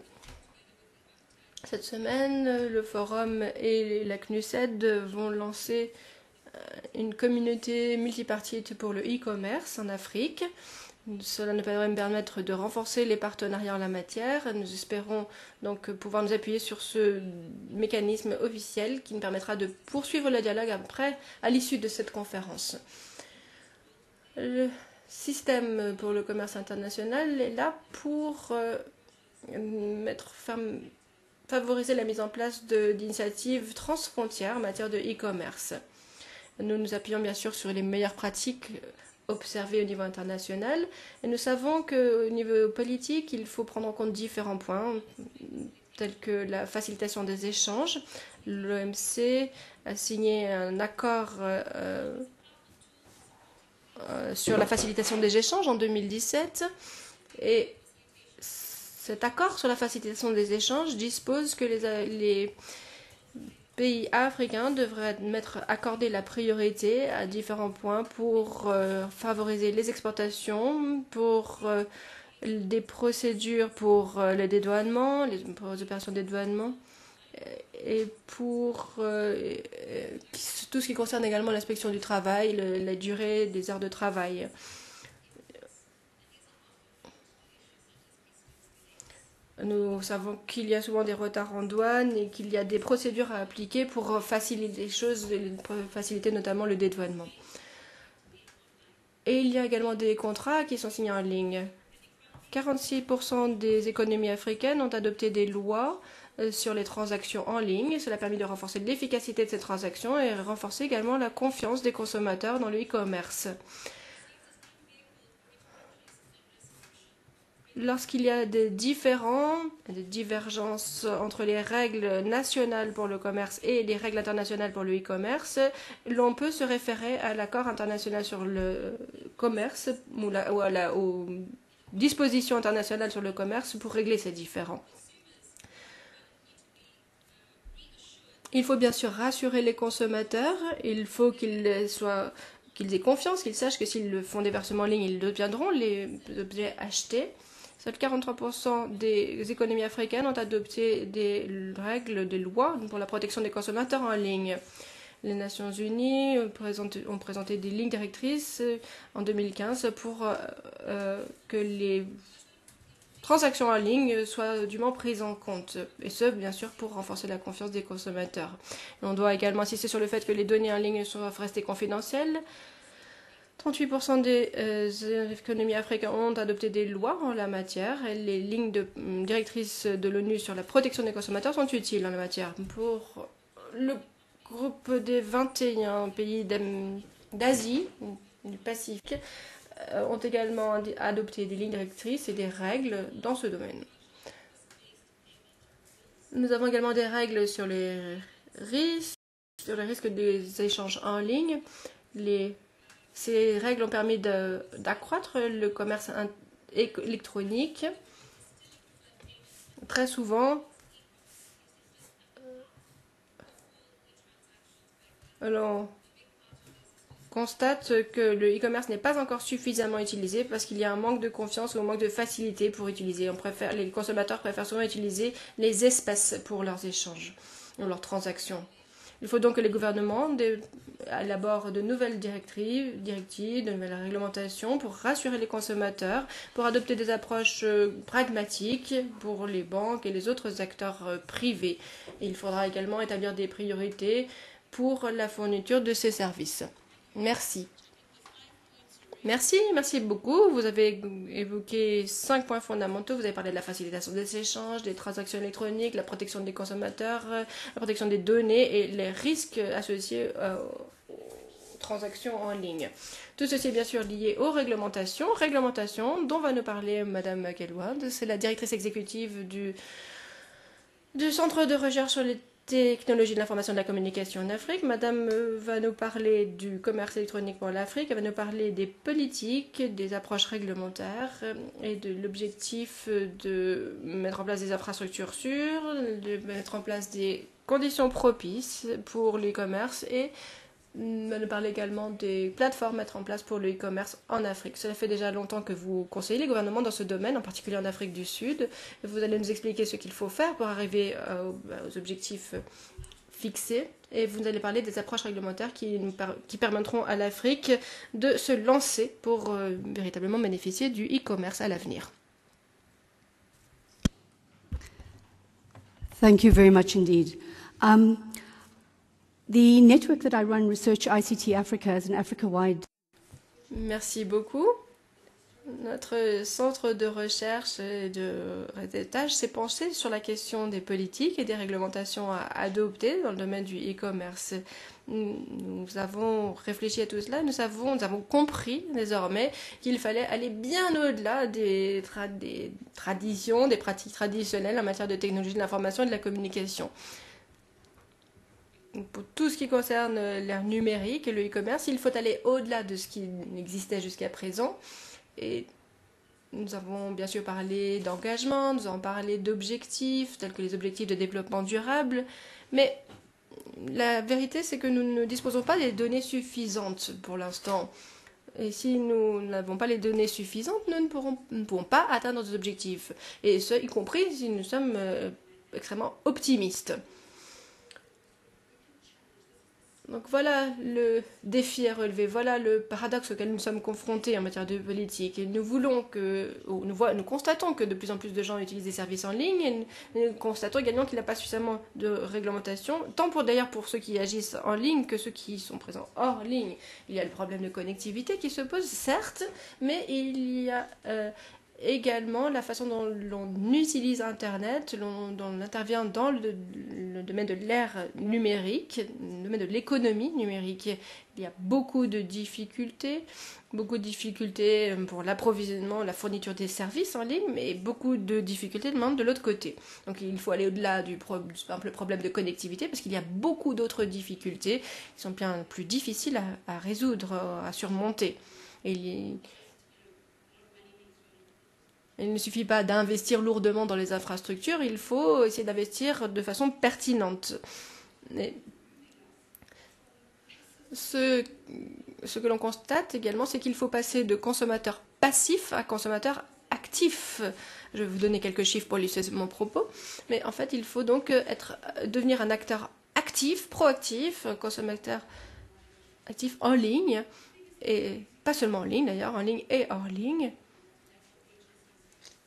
Cette semaine, le forum et la CNUSED vont lancer euh, une communauté multipartite pour le e-commerce en Afrique. Cela nous permettre de renforcer les partenariats en la matière. Nous espérons donc pouvoir nous appuyer sur ce mécanisme officiel qui nous permettra de poursuivre le dialogue après, à l'issue de cette conférence. Le système pour le commerce international est là pour euh, favoriser la mise en place d'initiatives transfrontières en matière de e-commerce. Nous nous appuyons bien sûr sur les meilleures pratiques observées au niveau international et nous savons qu'au niveau politique, il faut prendre en compte différents points tels que la facilitation des échanges. L'OMC a signé un accord euh, euh, sur la facilitation des échanges en 2017 et cet accord sur la facilitation des échanges dispose que les pays africains devraient mettre, accorder la priorité à différents points pour euh, favoriser les exportations, pour euh, des procédures pour euh, le dédouanement, les, pour les opérations de dédouanement, et pour tout ce qui concerne également l'inspection du travail, le, la durée des heures de travail. Nous savons qu'il y a souvent des retards en douane et qu'il y a des procédures à appliquer pour faciliter les choses, faciliter notamment le dédouanement. Et il y a également des contrats qui sont signés en ligne. 46% des économies africaines ont adopté des lois euh, sur les transactions en ligne. Cela a permis de renforcer l'efficacité de ces transactions et renforcer également la confiance des consommateurs dans le e-commerce. Lorsqu'il y a des différends, des divergences entre les règles nationales pour le commerce et les règles internationales pour le e-commerce, l'on peut se référer à l'accord international sur le commerce ou, à la, aux dispositions internationales sur le commerce pour régler ces différends. Il faut bien sûr rassurer les consommateurs, il faut qu'ils soient qu'ils aient confiance, qu'ils sachent que s'ils font des versements en ligne, ils deviendront les objets achetés. Seuls 43% des économies africaines ont adopté des règles, des lois pour la protection des consommateurs en ligne. Les Nations Unies ont présenté des lignes directrices en 2015 pour que les transactions en ligne soient dûment prises en compte. Et ce, bien sûr, pour renforcer la confiance des consommateurs. On doit également insister sur le fait que les données en ligne doivent rester confidentielles. 38% des euh, économies africaines ont adopté des lois en la matière et les lignes de, euh, directrices de l'ONU sur la protection des consommateurs sont utiles en la matière. Pour le groupe des 21 pays d'Asie, du Pacifique, euh, ont également adopté des lignes directrices et des règles dans ce domaine. Nous avons également des règles sur les risques, sur les risques des échanges en ligne. Les, ces règles ont permis d'accroître le commerce électronique. Très souvent, alors, constate que le e-commerce n'est pas encore suffisamment utilisé parce qu'il y a un manque de confiance ou un manque de facilité pour utiliser. On préfère, les consommateurs préfèrent souvent utiliser les espèces pour leurs échanges ou leurs transactions. Il faut donc que les gouvernements élaborent de nouvelles directives, de nouvelles réglementations pour rassurer les consommateurs, pour adopter des approches euh, pragmatiques pour les banques et les autres acteurs euh, privés. Il faudra également établir des priorités pour la fourniture de ces services. Merci. Merci, merci beaucoup. Vous avez évoqué cinq points fondamentaux. Vous avez parlé de la facilitation des échanges, des transactions électroniques, la protection des consommateurs, la protection des données et les risques associés euh, aux transactions en ligne. Tout ceci est bien sûr lié aux réglementations. Réglementations dont va nous parler Madame Kelwad. C'est la directrice exécutive du Centre de recherche sur les technologie de l'information et de la communication en Afrique. Madame euh, va nous parler du commerce électronique pour l'Afrique. Elle va nous parler des politiques, des approches réglementaires euh, et de l'objectif de mettre en place des infrastructures sûres, de mettre en place des conditions propices pour l'e-commerce et va nous parler également des plateformes mettre en place pour le e-commerce en Afrique. Cela fait déjà longtemps que vous conseillez les gouvernements dans ce domaine, en particulier en Afrique du Sud. Vous allez nous expliquer ce qu'il faut faire pour arriver euh, aux objectifs fixés. Et vous allez parler des approches réglementaires qui, nous qui permettront à l'Afrique de se lancer pour euh, véritablement bénéficier du e-commerce à l'avenir. Thank you very much indeed. Um, The network that I run, Research ICT Africa, is an Africa-wide. Merci beaucoup. Notre centre de recherche et de réseautage s'est penché sur la question des politiques et des réglementations à adopter dans le domaine du e-commerce. Nous avons réfléchi à tout cela, nous avons, nous avons compris désormais qu'il fallait aller bien au-delà des, tra des traditions, des pratiques traditionnelles en matière de technologie de l'information et de la communication pour tout ce qui concerne l'ère numérique et le e-commerce, il faut aller au-delà de ce qui existait jusqu'à présent. Et nous avons bien sûr parlé d'engagement, nous avons parlé d'objectifs, tels que les objectifs de développement durable, mais la vérité c'est que nous ne disposons pas des données suffisantes pour l'instant. Et si nous n'avons pas les données suffisantes, nous ne pourrons, ne pourrons pas atteindre nos objectifs. Et ce, y compris si nous sommes euh, extrêmement optimistes. Donc voilà le défi à relever, voilà le paradoxe auquel nous sommes confrontés en matière de politique. Et nous voulons que, nous, nous constatons que de plus en plus de gens utilisent des services en ligne et nous, constatons également qu'il n'y a pas suffisamment de réglementation, tant pour d'ailleurs pour ceux qui agissent en ligne que ceux qui sont présents hors ligne. Il y a le problème de connectivité qui se pose, certes, mais il y a euh, également la façon dont l'on utilise Internet, dont on intervient dans le, domaine de l'ère numérique, le domaine de l'économie numérique. Il y a beaucoup de difficultés, beaucoup de difficultés euh, pour l'approvisionnement, la fourniture des services en ligne, mais beaucoup de difficultés de l'autre côté. Donc il faut aller au-delà du, simple problème de connectivité, parce qu'il y a beaucoup d'autres difficultés qui sont bien plus difficiles à, résoudre, à surmonter. Il, ne suffit pas d'investir lourdement dans les infrastructures, il faut essayer d'investir de façon pertinente. Ce que l'on constate également, c'est qu'il faut passer de consommateur passif à consommateur actif. Je vais vous donner quelques chiffres pour illustrer mon propos. Mais en fait, il faut donc être, devenir un acteur actif, proactif, un consommateur actif en ligne, et pas seulement en ligne d'ailleurs, en ligne et hors ligne.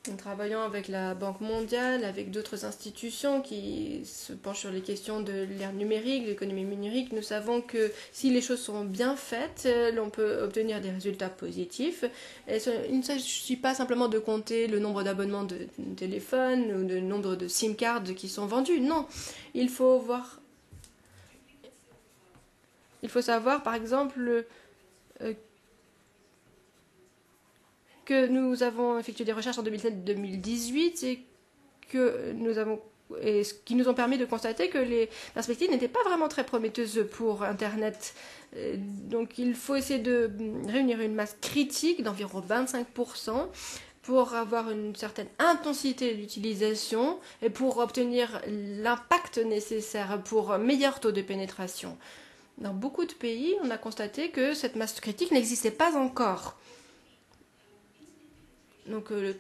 En travaillant avec la Banque mondiale, avec d'autres institutions qui se penchent sur les questions de l'ère numérique, de l'économie numérique, nous savons que si les choses sont bien faites, euh, l'on peut obtenir des résultats positifs. Il ne s'agit pas simplement de compter le nombre d'abonnements de téléphone ou le nombre de SIM cards qui sont vendus. Non, il faut voir. Il faut savoir, par exemple, euh, que nous avons effectué des recherches en 2007-2018 et que nous avons et ce qui nous ont permis de constater que les perspectives n'étaient pas vraiment très prometteuses pour Internet. Euh, donc il faut essayer de réunir une masse critique d'environ 25% pour avoir une certaine intensité d'utilisation et pour obtenir l'impact nécessaire pour un meilleur taux de pénétration. Dans beaucoup de pays, on a constaté que cette masse critique n'existait pas encore. Donc, euh,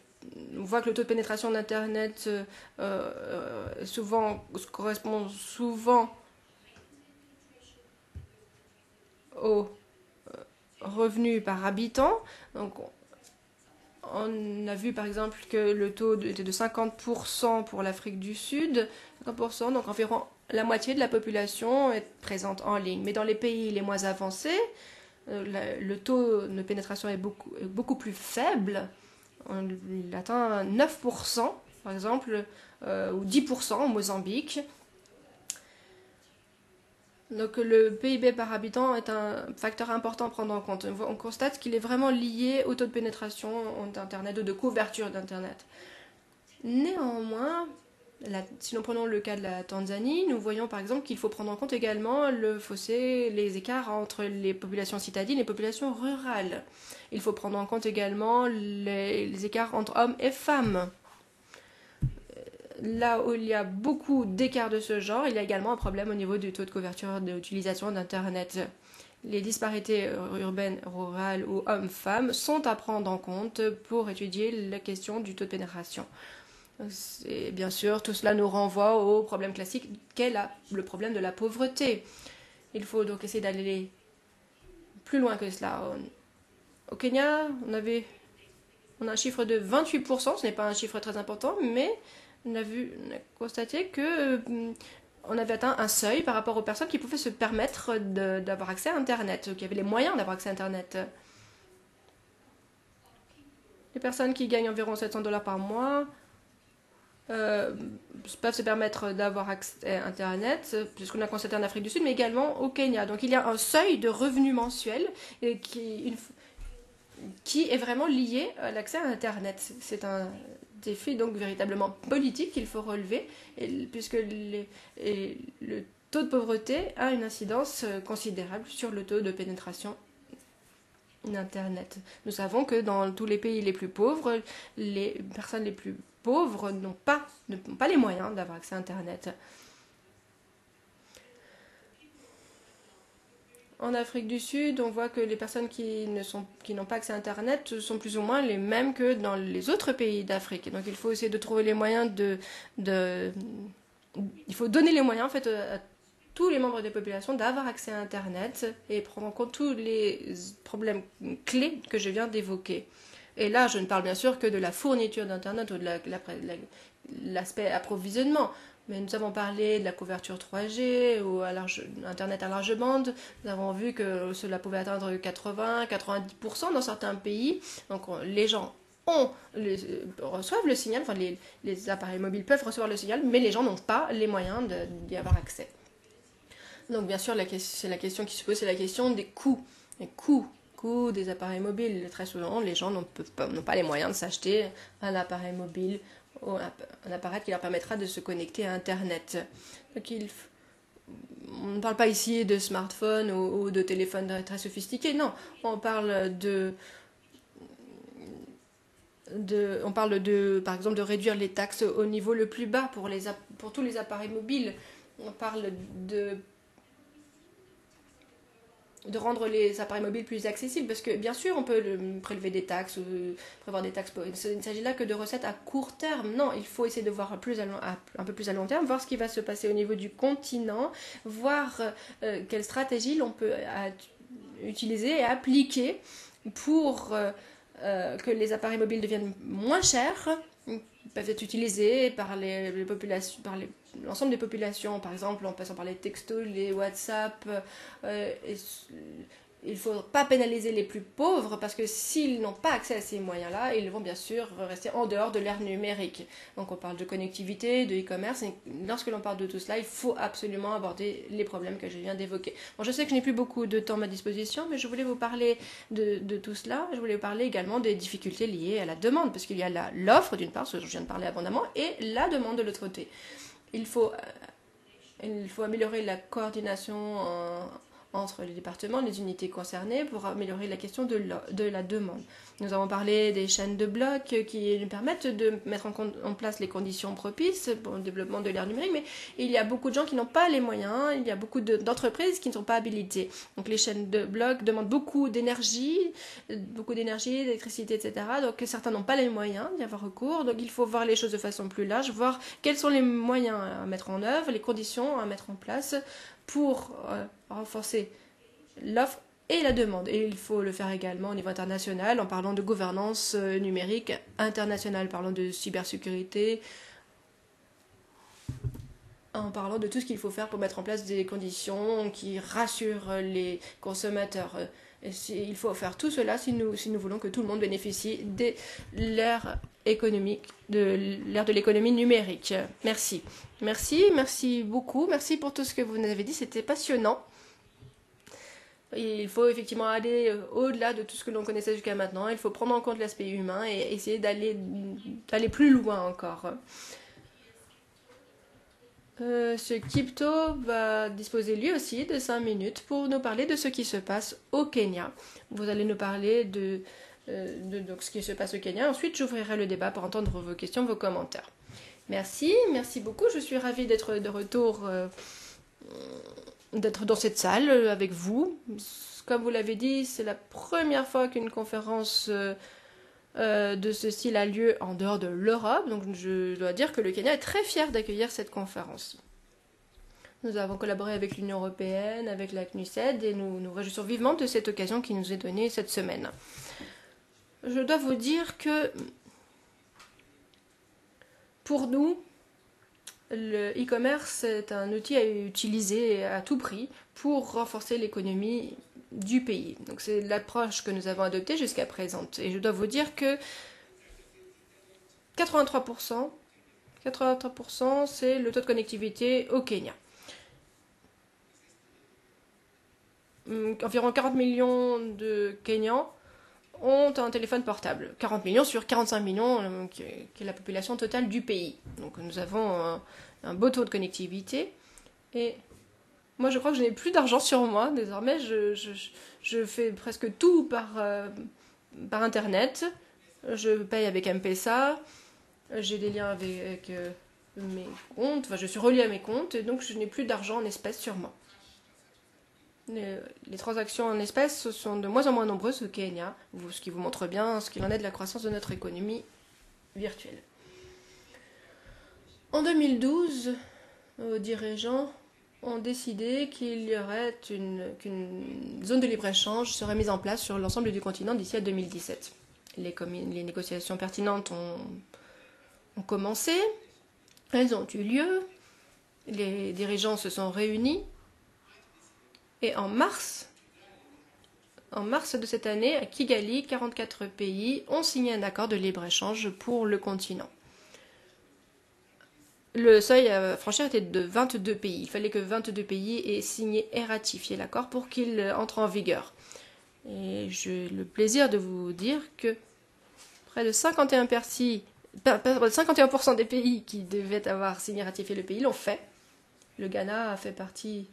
on voit que le taux de pénétration d'Internet euh, euh, correspond souvent au revenu par habitant. Donc, on a vu par exemple que le taux était de 50% pour l'Afrique du Sud, 50%, donc environ la moitié de la population est présente en ligne. Mais dans les pays les moins avancés, le taux de pénétration est beaucoup, beaucoup plus faible il atteint 9%, par exemple, euh, ou 10% au Mozambique. Donc le PIB par habitant est un facteur important à prendre en compte. On constate qu'il est vraiment lié au taux de pénétration d'Internet ou de couverture d'Internet. Néanmoins, si nous prenons le cas de la Tanzanie, nous voyons par exemple qu'il faut prendre en compte également le fossé, les écarts entre les populations citadines et les populations rurales. Il faut prendre en compte également les, écarts entre hommes et femmes. Là où il y a beaucoup d'écarts de ce genre, il y a également un problème au niveau du taux de couverture d'utilisation d'Internet. Les disparités urbaines, rurales ou hommes-femmes sont à prendre en compte pour étudier la question du taux de pénétration. Et bien sûr, tout cela nous renvoie au problème classique qu'est le problème de la pauvreté. Il faut donc essayer d'aller plus loin que cela. Au Kenya, on avait on a un chiffre de 28%, ce n'est pas un chiffre très important, mais on a, vu, on a constaté que euh, on avait atteint un seuil par rapport aux personnes qui pouvaient se permettre d'avoir accès à Internet, qui avaient les moyens d'avoir accès à Internet. Les personnes qui gagnent environ 700 dollars par mois euh, peuvent se permettre d'avoir accès à Internet, puisqu'on a constaté en Afrique du Sud, mais également au Kenya. Donc il y a un seuil de revenus mensuels qui, est vraiment lié à l'accès à Internet. C'est un défi donc véritablement politique qu'il faut relever, puisque le taux de pauvreté a une incidence considérable sur le taux de pénétration d'Internet. Nous savons que dans tous les pays les plus pauvres, les personnes les plus pauvres n'ont pas, pas les moyens d'avoir accès à Internet. En Afrique du Sud, on voit que les personnes qui qui n'ont pas accès à Internet sont plus ou moins les mêmes que dans les autres pays d'Afrique. Donc il faut essayer de trouver les moyens de, de, il faut donner les moyens en fait à tous les membres des populations d'avoir accès à Internet et prendre en compte tous les problèmes clés que je viens d'évoquer. Et là, je ne parle bien sûr que de la fourniture d'Internet ou de l'aspect la, approvisionnement. Mais nous avons parlé de la couverture 3G ou Internet à large bande. Nous avons vu que cela pouvait atteindre 80-90% dans certains pays. Donc les gens ont, reçoivent le signal, enfin les, appareils mobiles peuvent recevoir le signal, mais les gens n'ont pas les moyens d'y avoir accès. Donc bien sûr, c'est la question qui se pose, c'est la question des coûts. Coûts des appareils mobiles. Très souvent, les gens n'ont pas, les moyens de s'acheter un appareil mobile ou un, appareil qui leur permettra de se connecter à Internet. Donc, il, on ne parle pas ici de smartphone ou, de téléphone très sophistiqué, non. On parle de, de, on parle de, par exemple, de réduire les taxes au niveau le plus bas pour, les, pour tous les appareils mobiles. On parle de de rendre les appareils mobiles plus accessibles, parce que bien sûr, on peut le- prélever des taxes ou prévoir des taxes. Il ne s'agit là que de recettes à court terme. Non, il faut essayer de voir plus à un peu plus à long terme, voir ce qui va se passer au niveau du continent, voir euh, quelle stratégie l'on peut utiliser et appliquer pour euh, euh, que les appareils mobiles deviennent moins chers, peuvent être utilisés par les, les populations, par les- l'ensemble des populations, par exemple en passant par les textos, les WhatsApp. euh, il ne faut pas pénaliser les plus pauvres parce que s'ils n'ont pas accès à ces moyens-là, ils vont bien sûr rester en dehors de l'ère numérique. Donc on parle de connectivité, de e-commerce, lorsque l'on parle de tout cela, il faut absolument aborder les problèmes que je viens d'évoquer. Bon, je sais que je n'ai plus beaucoup de temps à ma disposition, mais je voulais vous parler de, de tout cela. Je voulais vous parler également des difficultés liées à la demande, parce qu'il y a l'offre d'une part, ce dont je viens de parler abondamment, et la demande de l'autre côté. Il faut, euh, il faut améliorer la coordination entre les départements, les unités concernées pour améliorer la question de la, de la demande. Nous avons parlé des chaînes de blocs qui nous permettent de mettre en, place les conditions propices pour le développement de l'ère numérique, mais il y a beaucoup de gens qui n'ont pas les moyens, il y a beaucoup de- d'entreprises qui ne sont pas habilitées. Donc les chaînes de blocs demandent beaucoup d'énergie, euh, beaucoup d'énergie, d'électricité, etc. Donc certains n'ont pas les moyens d'y avoir recours, donc il faut voir les choses de façon plus large, voir quels sont les moyens à mettre en œuvre, les conditions à mettre en place pour euh, renforcer l'offre et la demande. Et il faut le faire également au niveau international en parlant de gouvernance euh, numérique internationale, parlant de cybersécurité, en parlant de tout ce qu'il faut faire pour mettre en place des conditions qui rassurent les consommateurs. Il faut faire tout cela si nous, si nous voulons que tout le monde bénéficie de l'ère économique, de l'ère de l'économie numérique. Merci. Merci, merci beaucoup. Merci pour tout ce que vous nous avez dit. C'était passionnant. Il faut effectivement aller euh, au-delà de tout ce que l'on connaissait jusqu'à maintenant. Il faut prendre en compte l'aspect humain et essayer d'aller plus loin encore. Euh, ce Kipto va disposer lui aussi de 5 minutes pour nous parler de ce qui se passe au Kenya. Vous allez nous parler de, euh, de donc, ce qui se passe au Kenya. Ensuite, j'ouvrirai le débat pour entendre vos questions, vos commentaires. Merci, merci beaucoup. Je suis ravie d'être de retour, euh, d'être dans cette salle avec vous. Comme vous l'avez dit, c'est la première fois qu'une conférence euh, de ce style a lieu en dehors de l'Europe. Donc je dois dire que le Kenya est très fier d'accueillir cette conférence. Nous avons collaboré avec l'Union européenne, avec la CNUSED et nous nous réjouissons vivement de cette occasion qui nous est donnée cette semaine. Je dois vous dire que pour nous, le e-commerce est un outil à utiliser à tout prix pour renforcer l'économie du pays. Donc c'est l'approche que nous avons adoptée jusqu'à présent. Et je dois vous dire que 83%, 83% c'est le taux de connectivité au Kenya. Hum, Environ 40 millions de Kenyans ont un téléphone portable. 40 millions sur 45 millions, euh, qui est la population totale du pays. Donc nous avons un, un beau taux de connectivité. Moi, je crois que je n'ai plus d'argent sur moi. Désormais, je, je, je fais presque tout par, euh, par Internet. Je paye avec M-Pesa. J'ai des liens avec euh, mes comptes. Enfin, je suis reliée à mes comptes. Et donc, je n'ai plus d'argent en espèces sur moi. Les, transactions en espèces sont de moins en moins nombreuses au Kenya, ce qui vous montre bien ce qu'il en est de la croissance de notre économie virtuelle. En 2012, nos dirigeants ont décidé qu'il y aurait une, qu'une zone de libre-échange serait mise en place sur l'ensemble du continent d'ici à 2017. Les, les négociations pertinentes ont, commencé, elles ont eu lieu, les dirigeants se sont réunis, et en mars, en mars de cette année, à Kigali, 44 pays ont signé un accord de libre-échange pour le continent. Le seuil à franchir était de 22 pays. Il fallait que 22 pays aient signé et ratifié l'accord pour qu'il entre en vigueur. Et j'ai le plaisir de vous dire que près de 51, persi- pa- pa- 51% des pays qui devaient avoir signé et ratifié le pays l'ont fait. Le Ghana a fait partie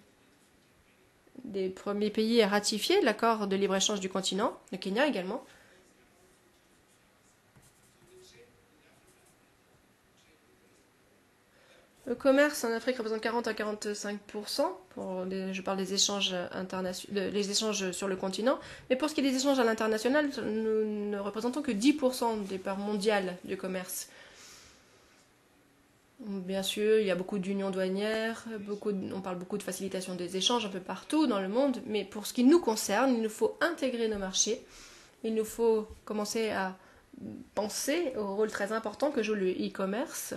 des premiers pays à ratifier l'accord de libre-échange du continent, le Kenya également. Le commerce en Afrique représente 40 à 45 pour je parle des échanges internationaux, échanges sur le continent. Mais pour ce qui est des échanges à l'international, nous ne représentons que 10% des parts mondiales du commerce. Bien sûr, il y a beaucoup d'unions douanières, beaucoup on parle beaucoup de facilitation des échanges un peu partout dans le monde, mais pour ce qui nous concerne, il nous faut intégrer nos marchés, il nous faut commencer à penser au rôle très important que joue le e-commerce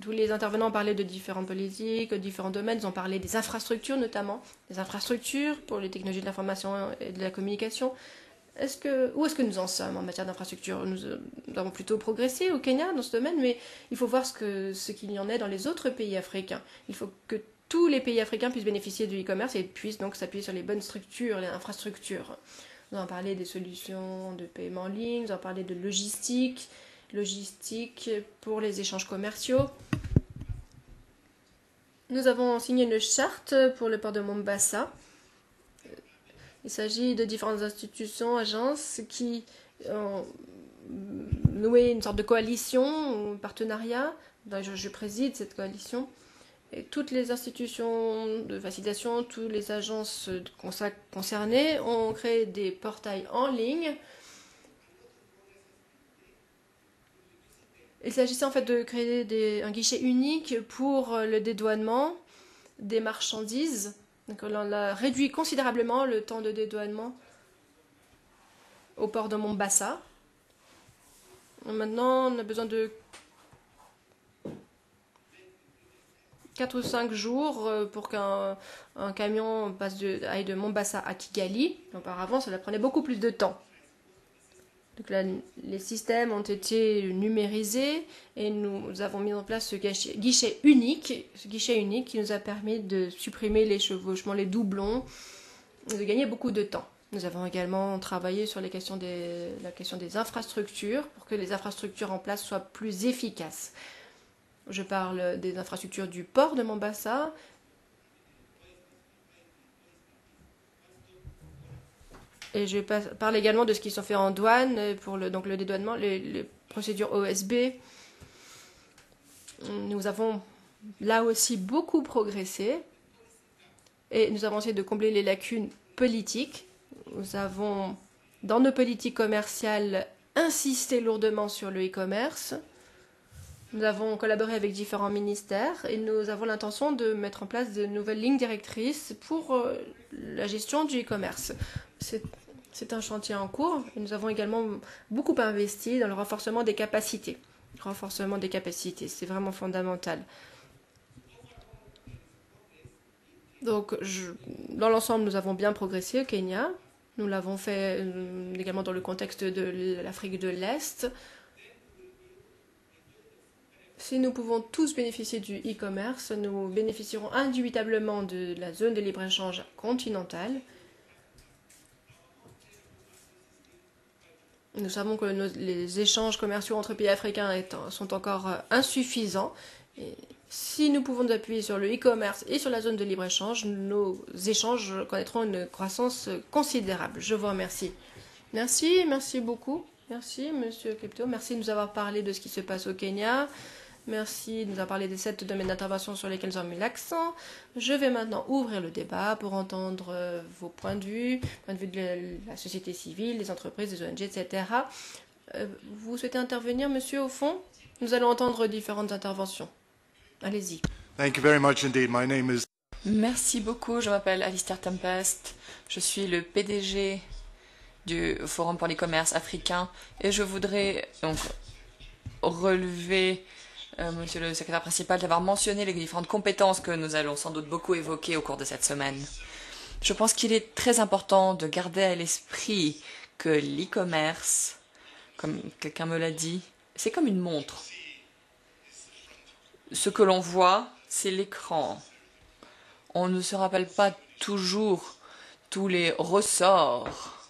tous les intervenants ont parlé de différentes politiques, de différents domaines. Ils ont parlé des infrastructures notamment, des infrastructures pour les technologies de l'information et de la communication. Où est-ce que nous en sommes en matière d'infrastructure nous, nous, avons plutôt progressé au Kenya dans ce domaine, mais il faut voir ce qu'il y en est dans les autres pays africains. Il faut que tous les pays africains puissent bénéficier du e-commerce et puissent donc s'appuyer sur les bonnes structures, les infrastructures. Nous avons parlé des solutions de paiement en ligne, nous avons parlé de logistique, logistique pour les échanges commerciaux. Nous avons signé une charte pour le port de Mombasa. Il s'agit de différentes institutions, agences qui ont noué une sorte de coalition ou partenariat. Je, je préside cette coalition. Toutes les institutions de facilitation, toutes les agences concernées ont créé des portails en ligne Il s'agissait en fait de créer un guichet unique pour euh, le dédouanement des marchandises. Donc on a réduit considérablement le temps de dédouanement au port de Mombasa. Maintenant, on a besoin de 4 ou 5 jours euh, pour qu'un camion passe aille de Mombasa à Kigali. Auparavant, cela prenait beaucoup plus de temps. Donc là, les systèmes ont été numérisés et nous avons mis en place ce guichet, unique, qui nous a permis de supprimer les chevauchements, les doublons, de gagner beaucoup de temps. Nous avons également travaillé sur la question des infrastructures pour que les infrastructures en place soient plus efficaces. Je parle des infrastructures du port de Mombasa, Et je parle également de ce qui sont fait en douane euh, pour le, donc le dédouanement, les, les procédures OSB. Nous avons là aussi beaucoup progressé et nous avons essayé de combler les lacunes politiques. Nous avons, dans nos politiques commerciales, insisté lourdement sur le e-commerce. Nous avons collaboré avec différents ministères et nous avons l'intention de mettre en place de nouvelles lignes directrices pour euh, la gestion du e-commerce. C'est un chantier en cours et nous avons également beaucoup investi dans le renforcement des capacités. Renforcement des capacités, c'est vraiment fondamental. Donc, dans l'ensemble, nous avons bien progressé au Kenya. Nous l'avons fait euh, également dans le contexte de l'Afrique de l'Est. Si nous pouvons tous bénéficier du e-commerce, nous bénéficierons indubitablement de la zone de libre-échange continentale. Nous savons que les échanges commerciaux entre pays africains sont encore euh, insuffisants. Si nous pouvons nous appuyer sur le e-commerce et sur la zone de libre-échange, nos échanges connaîtront une croissance considérable. Je vous remercie. Merci, merci beaucoup. Merci, Monsieur Klepto. Merci de nous avoir parlé de ce qui se passe au Kenya. Merci de nous avoir parlé des sept domaines d'intervention sur lesquels nous avons mis l'accent. Je vais maintenant ouvrir le débat pour entendre euh, vos points de vue, point de vue de la société civile, des entreprises, des ONG, etc. Euh, vous souhaitez intervenir, monsieur, au fond? Nous allons entendre différentes interventions. Allez-y. Thank you very much indeed. My name is... Merci beaucoup. Je m'appelle Alistair Tempest. Je suis le PDG du Forum pour les commerces africains et je voudrais donc relever euh, Monsieur le secrétaire principal, d'avoir mentionné les différentes compétences que nous allons sans doute beaucoup évoquer au cours de cette semaine. Je pense qu'il est très important de garder à l'esprit que l'e-commerce, comme quelqu'un me l'a dit, c'est comme une montre. Ce que l'on voit, c'est l'écran. On ne se rappelle pas toujours tous les ressorts,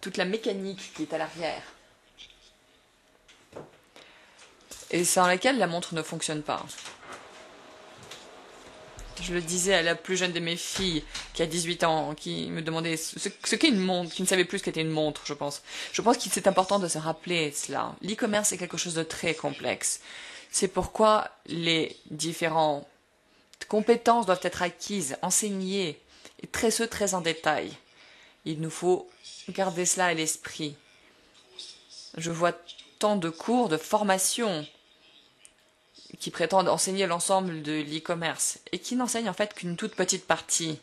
toute la mécanique qui est à l'arrière. Et sans laquelle la montre ne fonctionne pas. Je le disais à la plus jeune de mes filles, qui a 18 ans, qui me demandait ce, qu'est une montre, qui ne savait plus ce qu'était une montre, je pense. Je pense qu'il c'est important de se rappeler cela. L'e-commerce est quelque chose de très complexe. C'est pourquoi les différentes compétences doivent être acquises, enseignées, et très ce, très en détail. Il nous faut garder cela à l'esprit. Je vois tant de cours, de formations qui prétendent enseigner l'ensemble de l'e-commerce et qui n'enseignent en fait qu'une toute petite partie.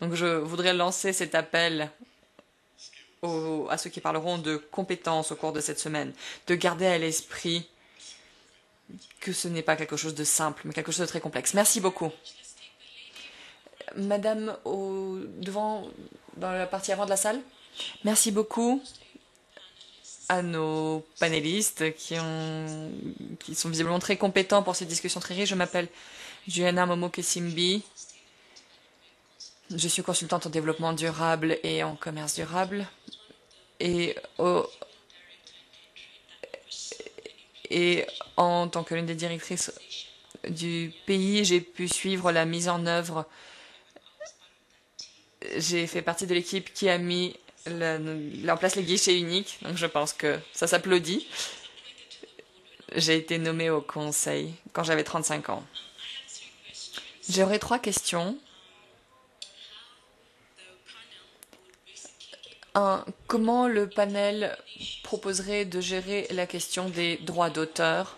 Donc je voudrais lancer cet appel aux, à ceux qui parleront de compétences au cours de cette semaine, de garder à l'esprit que ce n'est pas quelque chose de simple, mais quelque chose de très complexe. Merci beaucoup. Madame, au, devant, dans la partie avant de la salle? Merci beaucoup à nos panélistes qui, ont, qui sont visiblement très compétents pour cette discussion très riche. Je m'appelle Juana Momo Kesimbi. Je suis consultante en développement durable et en commerce durable. Et, au, et en tant que l'une des directrices du pays, j'ai pu suivre la mise en œuvre. J'ai fait partie de l'équipe qui a mis le, en place les guichets uniques, donc je pense que ça s'applaudit. J'ai été nommée au conseil quand j'avais 35 ans. J'aurais trois questions. Un, comment le panel proposerait de gérer la question des droits d'auteur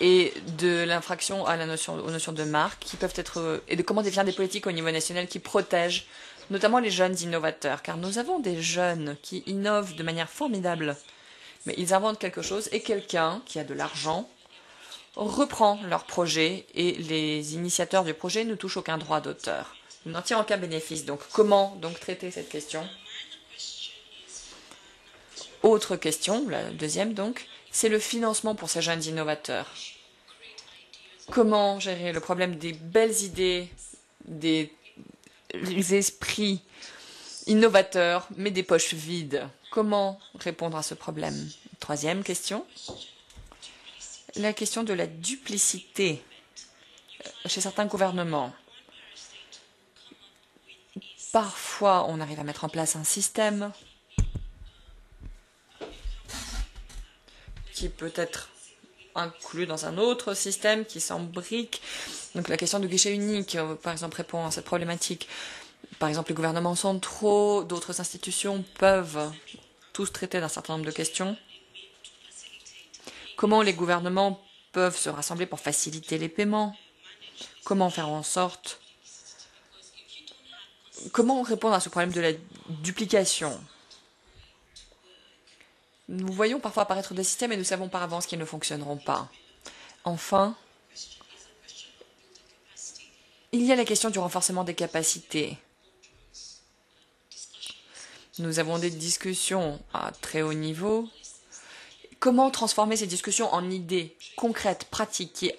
et de l'infraction à la notion, aux notions de marque qui peuvent être et de comment définir des politiques au niveau national qui protègent notamment les jeunes innovateurs, car nous avons des jeunes qui innovent de manière formidable, mais ils inventent quelque chose et quelqu'un qui a de l'argent reprend leur projet et les initiateurs du projet ne touchent aucun droit d'auteur. Nous n'en tirons aucun bénéfice. Donc comment donc traiter cette question? Autre question, la deuxième donc, c'est le financement pour ces jeunes innovateurs. Comment gérer le problème des belles idées, des les esprits innovateurs, mais des poches vides. Comment répondre à ce problème? Troisième question. La question de la duplicité euh, chez certains gouvernements. Parfois, on arrive à mettre en place un système qui peut être inclus dans un autre système qui s'embrique. Donc la question du guichet unique, euh, par exemple, répond à cette problématique. Par exemple, les gouvernements centraux, d'autres institutions peuvent tous traiter d'un certain nombre de questions. Comment les gouvernements peuvent se rassembler pour faciliter les paiements? Comment faire en sorte Comment répondre à ce problème de la duplication? Nous voyons parfois apparaître des systèmes et nous savons par avance qu'ils ne fonctionneront pas. Enfin, il y a la question du renforcement des capacités. Nous avons des discussions à très haut niveau. Comment transformer ces discussions en idées concrètes, pratiques, qui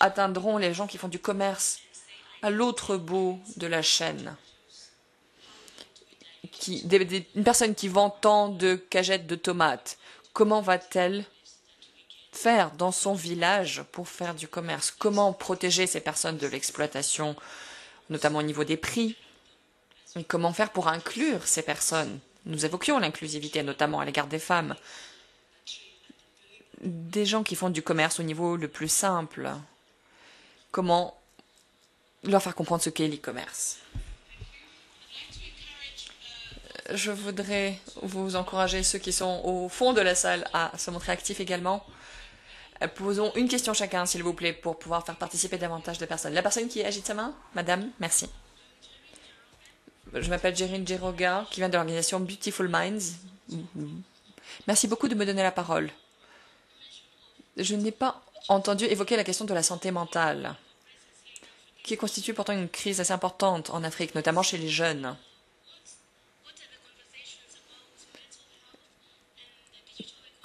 atteindront les gens qui font du commerce à l'autre bout de la chaîne? Une personne qui vend tant de cagettes de tomates, comment va-t-elle faire dans son village pour faire du commerce? Comment protéger ces personnes de l'exploitation, notamment au niveau des prix? Et comment faire pour inclure ces personnes? Nous évoquions l'inclusivité, notamment à l'égard des femmes. Des gens qui font du commerce au niveau le plus simple. Comment leur faire comprendre ce qu'est l'e-commerce? Je voudrais vous encourager, ceux qui sont au fond de la salle, à se montrer actifs également. Euh, posons une question chacun, s'il vous plaît, pour pouvoir faire participer davantage de personnes. La personne qui agite sa main Madame, merci. Je m'appelle Jérine Giroga, qui vient de l'organisation Beautiful Minds. Merci beaucoup de me donner la parole. Je n'ai pas entendu évoquer la question de la santé mentale, qui constitue pourtant une crise assez importante en Afrique, notamment chez les jeunes.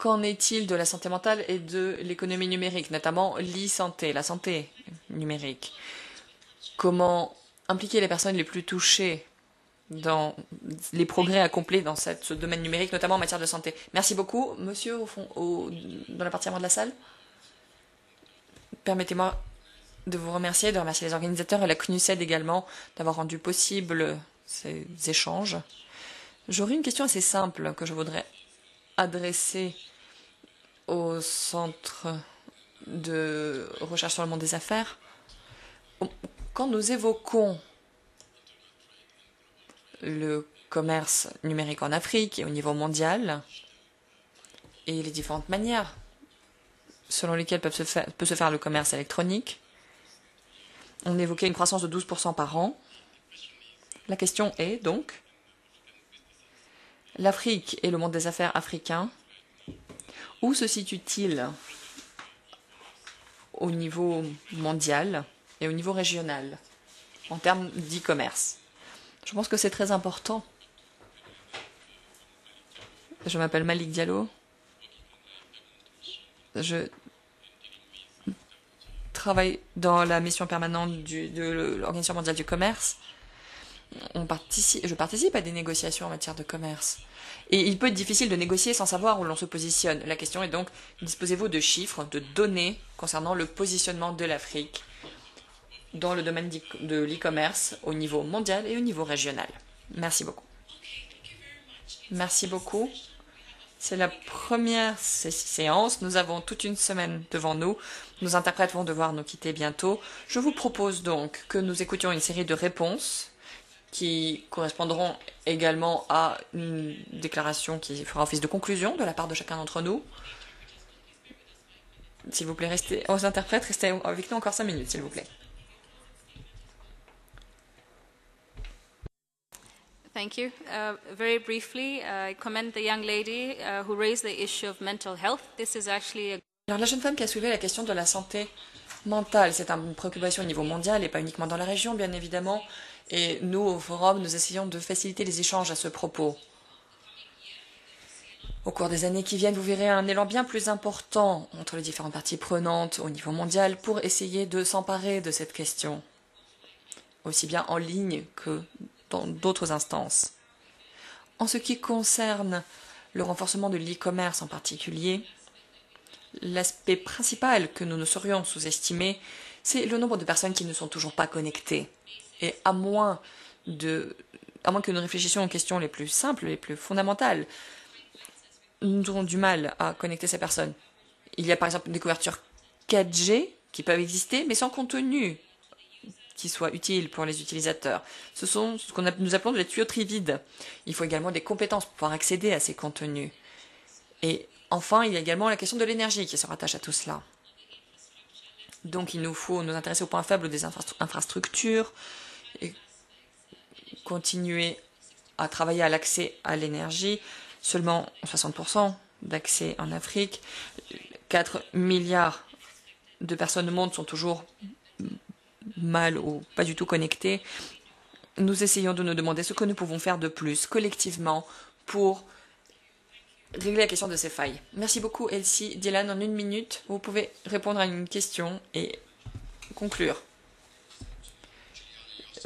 Qu'en est-il de la santé mentale et de l'économie numérique, notamment l'e-santé, la santé numérique? Comment impliquer les personnes les plus touchées dans les progrès accomplis dans ce domaine numérique, notamment en matière de santé? Merci beaucoup. Monsieur, au fond, au, dans la partie avant de la salle Permettez-moi de vous remercier, de remercier les organisateurs et la CNUSED également d'avoir rendu possible ces échanges. J'aurais une question assez simple que je voudrais adresser au centre de recherche sur le monde des affaires. Quand nous évoquons le commerce numérique en Afrique et au niveau mondial, et les différentes manières selon lesquelles peut se faire, le commerce électronique, on évoquait une croissance de 12% par an. La question est donc, l'Afrique et le monde des affaires africain, où se situe-t-il au niveau mondial et au niveau régional en termes d'e-commerce? Je pense que c'est très important. Je m'appelle Malik Diallo. Je travaille dans la mission permanente de l'Organisation mondiale du commerce. Je participe à des négociations en matière de commerce. Et il peut être difficile de négocier sans savoir où l'on se positionne. La question est donc, disposez-vous de chiffres, de données concernant le positionnement de l'Afrique dans le domaine de l'e-commerce au niveau mondial et au niveau régional Merci beaucoup. Merci beaucoup. C'est la première séance. Nous avons toute une semaine devant nous. Nos interprètes vont devoir nous quitter bientôt. Je vous propose donc que nous écoutions une série de réponses qui correspondront également à une déclaration qui fera office de conclusion de la part de chacun d'entre nous. S'il vous plaît, restez aux interprètes, restez avec nous encore cinq minutes, s'il vous plaît. Thank you. Uh, very briefly, uh, I commend the young lady uh, who raised the issue of mental health. This is actually a... Alors, la jeune femme qui a soulevé la question de la santé mentale, c'est une préoccupation au niveau mondial et pas uniquement dans la région, bien évidemment. Et nous, au forum, nous essayons de faciliter les échanges à ce propos. Au cours des années qui viennent, vous verrez un élan bien plus important entre les différentes parties prenantes au niveau mondial pour essayer de s'emparer de cette question, aussi bien en ligne que dans d'autres instances. En ce qui concerne le renforcement de l'e-commerce en particulier, l'aspect principal que nous ne saurions sous-estimer, c'est le nombre de personnes qui ne sont toujours pas connectées. Et à moins, de, à moins que nous réfléchissions aux questions les plus simples, les plus fondamentales, nous aurons du mal à connecter ces personnes. Il y a par exemple des couvertures 4G qui peuvent exister, mais sans contenu qui soit utile pour les utilisateurs. Ce sont ce que nous appelons des tuyauteries vides. Il faut également des compétences pour pouvoir accéder à ces contenus. Et enfin, il y a également la question de l'énergie qui se rattache à tout cela. Donc il nous faut nous intéresser au point faible des infrastructures et continuer à travailler à l'accès à l'énergie. Seulement 60% d'accès en Afrique. 4 milliards de personnes au monde sont toujours mal ou pas du tout connectés, nous essayons de nous demander ce que nous pouvons faire de plus collectivement pour régler la question de ces failles. Merci beaucoup Elsie. Dylan, en une minute, vous pouvez répondre à une question et conclure.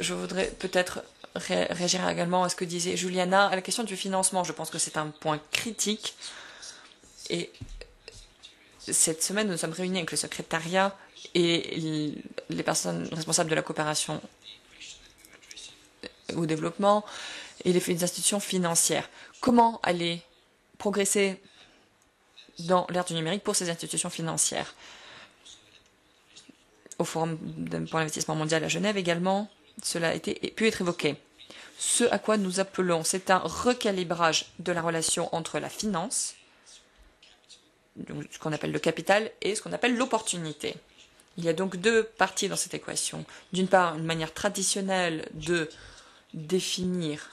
Je voudrais peut-être ré réagir également à ce que disait Juliana à la question du financement. Je pense que c'est un point critique. Et cette semaine, nous sommes réunis avec le secrétariat et les personnes responsables de la coopération au développement et les institutions financières. Comment aller progresser dans l'ère du numérique pour ces institutions financières? Au Forum pour l'investissement mondial à Genève également, cela a été, pu être évoqué. Ce à quoi nous appelons, c'est un recalibrage de la relation entre la finance, ce qu'on appelle le capital, et ce qu'on appelle l'opportunité. Il y a donc deux parties dans cette équation. D'une part, une manière traditionnelle de définir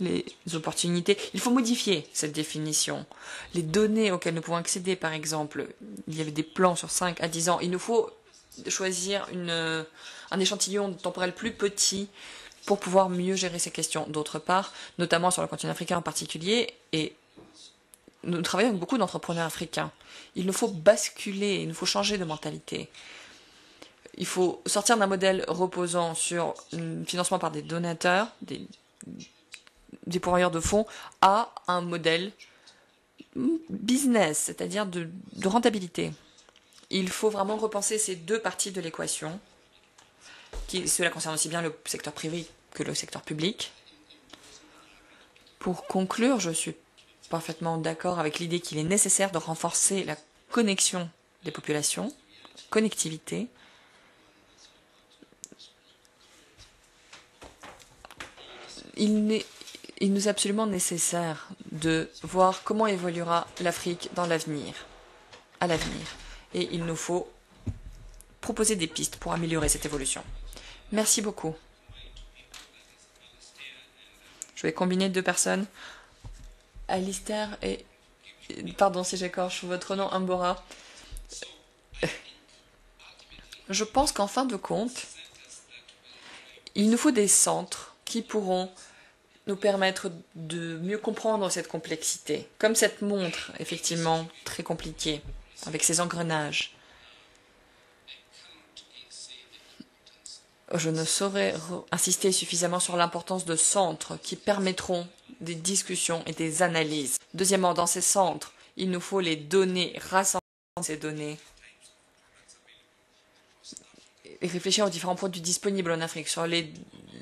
les opportunités. Il faut modifier cette définition. Les données auxquelles nous pouvons accéder, par exemple, il y avait des plans sur 5 à 10 ans. Il nous faut choisir une, un échantillon temporel plus petit pour pouvoir mieux gérer ces questions. D'autre part, notamment sur le continent africain en particulier, et nous travaillons avec beaucoup d'entrepreneurs africains. Il nous faut basculer, il nous faut changer de mentalité. Il faut sortir d'un modèle reposant sur un financement par des donateurs, des, pourvoyeurs de fonds, à un modèle business, c'est-à-dire de, de rentabilité. Il faut vraiment repenser ces deux parties de l'équation, cela concerne aussi bien le secteur privé que le secteur public. Pour conclure, je suis parfaitement d'accord avec l'idée qu'il est nécessaire de renforcer la connexion des populations, connectivité. Il, il nous est absolument nécessaire de voir comment évoluera l'Afrique dans l'avenir, à l'avenir. Et il nous faut proposer des pistes pour améliorer cette évolution. Merci beaucoup. Je vais combiner deux personnes. Alistair et... Pardon si j'écorche votre nom, Ambora. Je pense qu'en fin de compte, il nous faut des centres qui pourront nous permettre de mieux comprendre cette complexité, comme cette montre, effectivement, très compliquée, avec ses engrenages. Je ne saurais insister suffisamment sur l'importance de centres qui permettront des discussions et des analyses. Deuxièmement, dans ces centres, il nous faut les données, rassembler ces données et réfléchir aux différents produits disponibles en Afrique, sur les,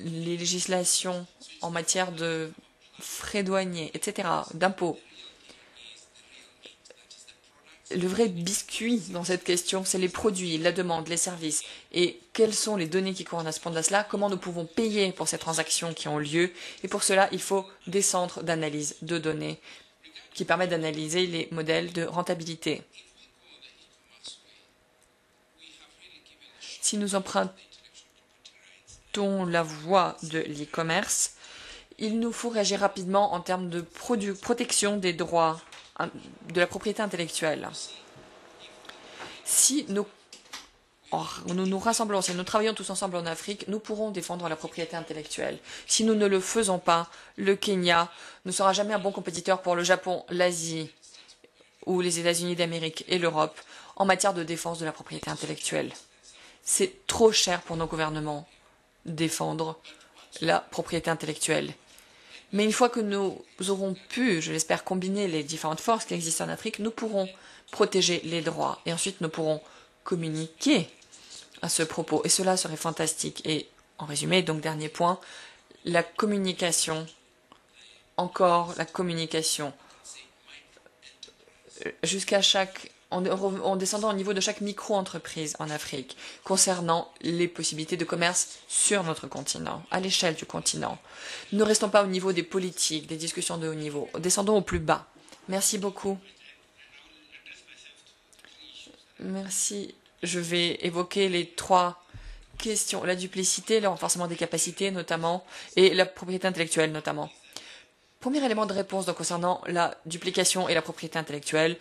les législations en matière de frais douaniers, etc., d'impôts, le vrai biscuit dans cette question, c'est les produits, la demande, les services. Et quelles sont les données qui correspondent à cela? Comment nous pouvons payer pour ces transactions qui ont lieu? Et pour cela, il faut des centres d'analyse de données qui permettent d'analyser les modèles de rentabilité. Si nous empruntons la voie de l'e-commerce, il nous faut réagir rapidement en termes de protection des droits de la propriété intellectuelle. Si nous, nous rassemblons, si nous travaillons tous ensemble en Afrique, nous pourrons défendre la propriété intellectuelle. Si nous ne le faisons pas, le Kenya ne sera jamais un bon compétiteur pour le Japon, l'Asie ou les États-Unis d'Amérique et l'Europe en matière de défense de la propriété intellectuelle. C'est trop cher pour nos gouvernements défendre la propriété intellectuelle. Mais une fois que nous aurons pu, je l'espère, combiner les différentes forces qui existent en Afrique, nous pourrons protéger les droits et ensuite nous pourrons communiquer à ce propos. Et cela serait fantastique. Et en résumé, donc dernier point, la communication, encore la communication. Jusqu'à chaque en, descendant au niveau de chaque micro-entreprise en Afrique concernant les possibilités de commerce sur notre continent, à l'échelle du continent. Ne restons pas au niveau des politiques, des discussions de haut niveau. Descendons au plus bas. Merci beaucoup. Merci. Je vais évoquer les trois questions. La duplicité, le renforcement des capacités notamment, et la propriété intellectuelle notamment. Premier élément de réponse concernant la duplication et la propriété intellectuelle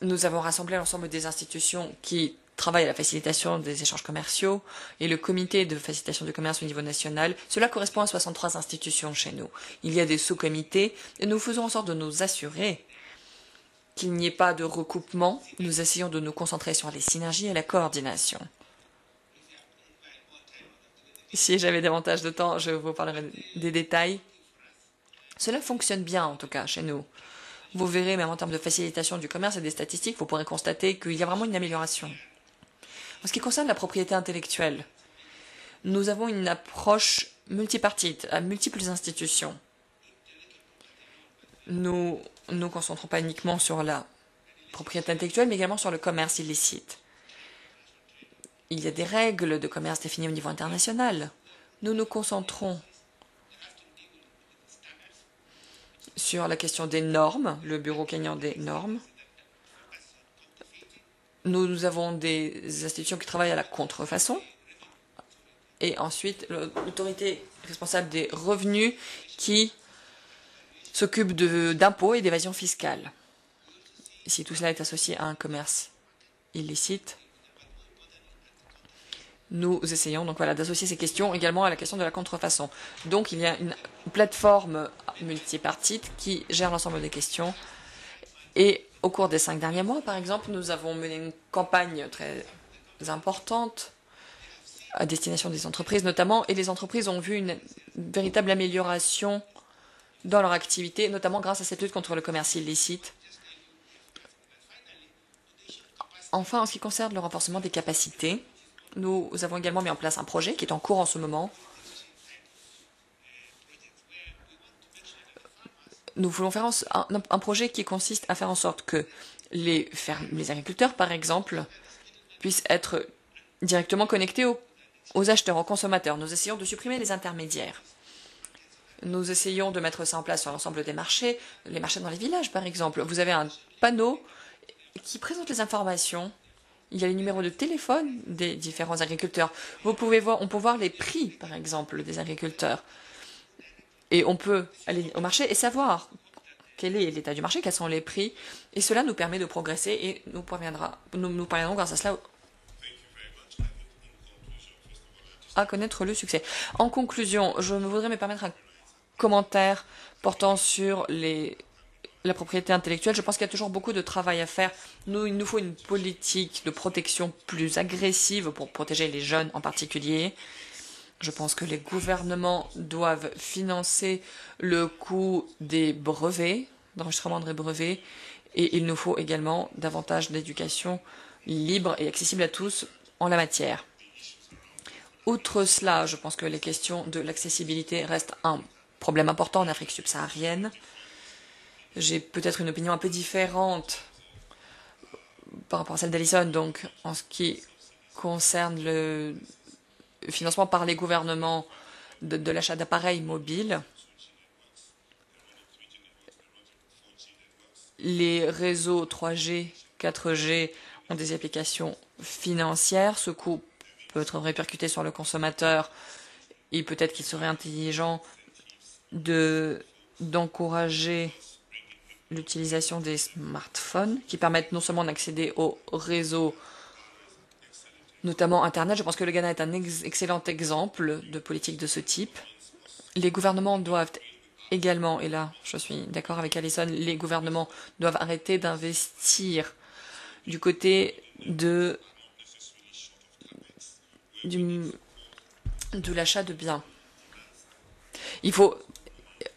nous avons rassemblé l'ensemble des institutions qui travaillent à la facilitation des échanges commerciaux et le comité de facilitation du commerce au niveau national. Cela correspond à 63 institutions chez nous. Il y a des sous-comités et nous faisons en sorte de nous assurer qu'il n'y ait pas de recoupement. Nous essayons de nous concentrer sur les synergies et la coordination. Si j'avais davantage de temps, je vous parlerai des détails. Cela fonctionne bien, en tout cas, chez nous. Vous verrez, même en termes de facilitation du commerce et des statistiques, vous pourrez constater qu'il y a vraiment une amélioration. En ce qui concerne la propriété intellectuelle, nous avons une approche multipartite à multiples institutions. Nous ne nous concentrons pas uniquement sur la propriété intellectuelle, mais également sur le commerce illicite. Il y a des règles de commerce définies au niveau international. Nous nous concentrons sur la question des normes, le bureau kenyan des normes. Nous, nous avons des institutions qui travaillent à la contrefaçon. Et ensuite, l'autorité responsable des revenus qui s'occupe d'impôts et d'évasion fiscale. Si tout cela est associé à un commerce illicite, nous essayons donc voilà d'associer ces questions également à la question de la contrefaçon. Donc il y a une plateforme multipartite qui gère l'ensemble des questions. Et au cours des cinq derniers mois, par exemple, nous avons mené une campagne très importante à destination des entreprises notamment, et les entreprises ont vu une véritable amélioration dans leur activité, notamment grâce à cette lutte contre le commerce illicite. Enfin, en ce qui concerne le renforcement des capacités, nous avons également mis en place un projet qui est en cours en ce moment. nous voulons faire un, projet qui consiste à faire en sorte que les, fermes, les agriculteurs, par exemple, puissent être directement connectés aux acheteurs, aux consommateurs. Nous essayons de supprimer les intermédiaires. Nous essayons de mettre ça en place sur l'ensemble des marchés, les marchés dans les villages, par exemple. Vous avez un panneau qui présente les informations. Il y a les numéros de téléphone des différents agriculteurs. Vous pouvez voir, on peut voir les prix, par exemple, des agriculteurs. Et on peut aller au marché et savoir quel est l'état du marché, quels sont les prix. Et cela nous permet de progresser et nous, parviendra, nous, parviendrons grâce à cela à connaître le succès. En conclusion, je me voudrais me permettre un commentaire portant sur les, la propriété intellectuelle. Je pense qu'il y a toujours beaucoup de travail à faire. Nous, il nous faut une politique de protection plus agressive pour protéger les jeunes en particulier. Je pense que les gouvernements doivent financer le coût des brevets, d'enregistrement des brevets, et il nous faut également davantage d'éducation libre et accessible à tous en la matière. Outre cela, je pense que les questions de l'accessibilité restent un problème important en Afrique subsaharienne. J'ai peut-être une opinion un peu différente par rapport à celle d'Alison, donc en ce qui concerne le financement par les gouvernements de, de l'achat d'appareils mobiles. Les réseaux 3G, 4G ont des applications financières. Ce coût peut être répercuté sur le consommateur et peut-être qu'il serait intelligent d'encourager l'utilisation des smartphones qui permettent non seulement d'accéder au réseau notamment Internet. Je pense que le Ghana est un ex excellent exemple de politique de ce type. Les gouvernements doivent également, et là je suis d'accord avec Alison, les gouvernements doivent arrêter d'investir du côté de, de l'achat de biens. Il faut,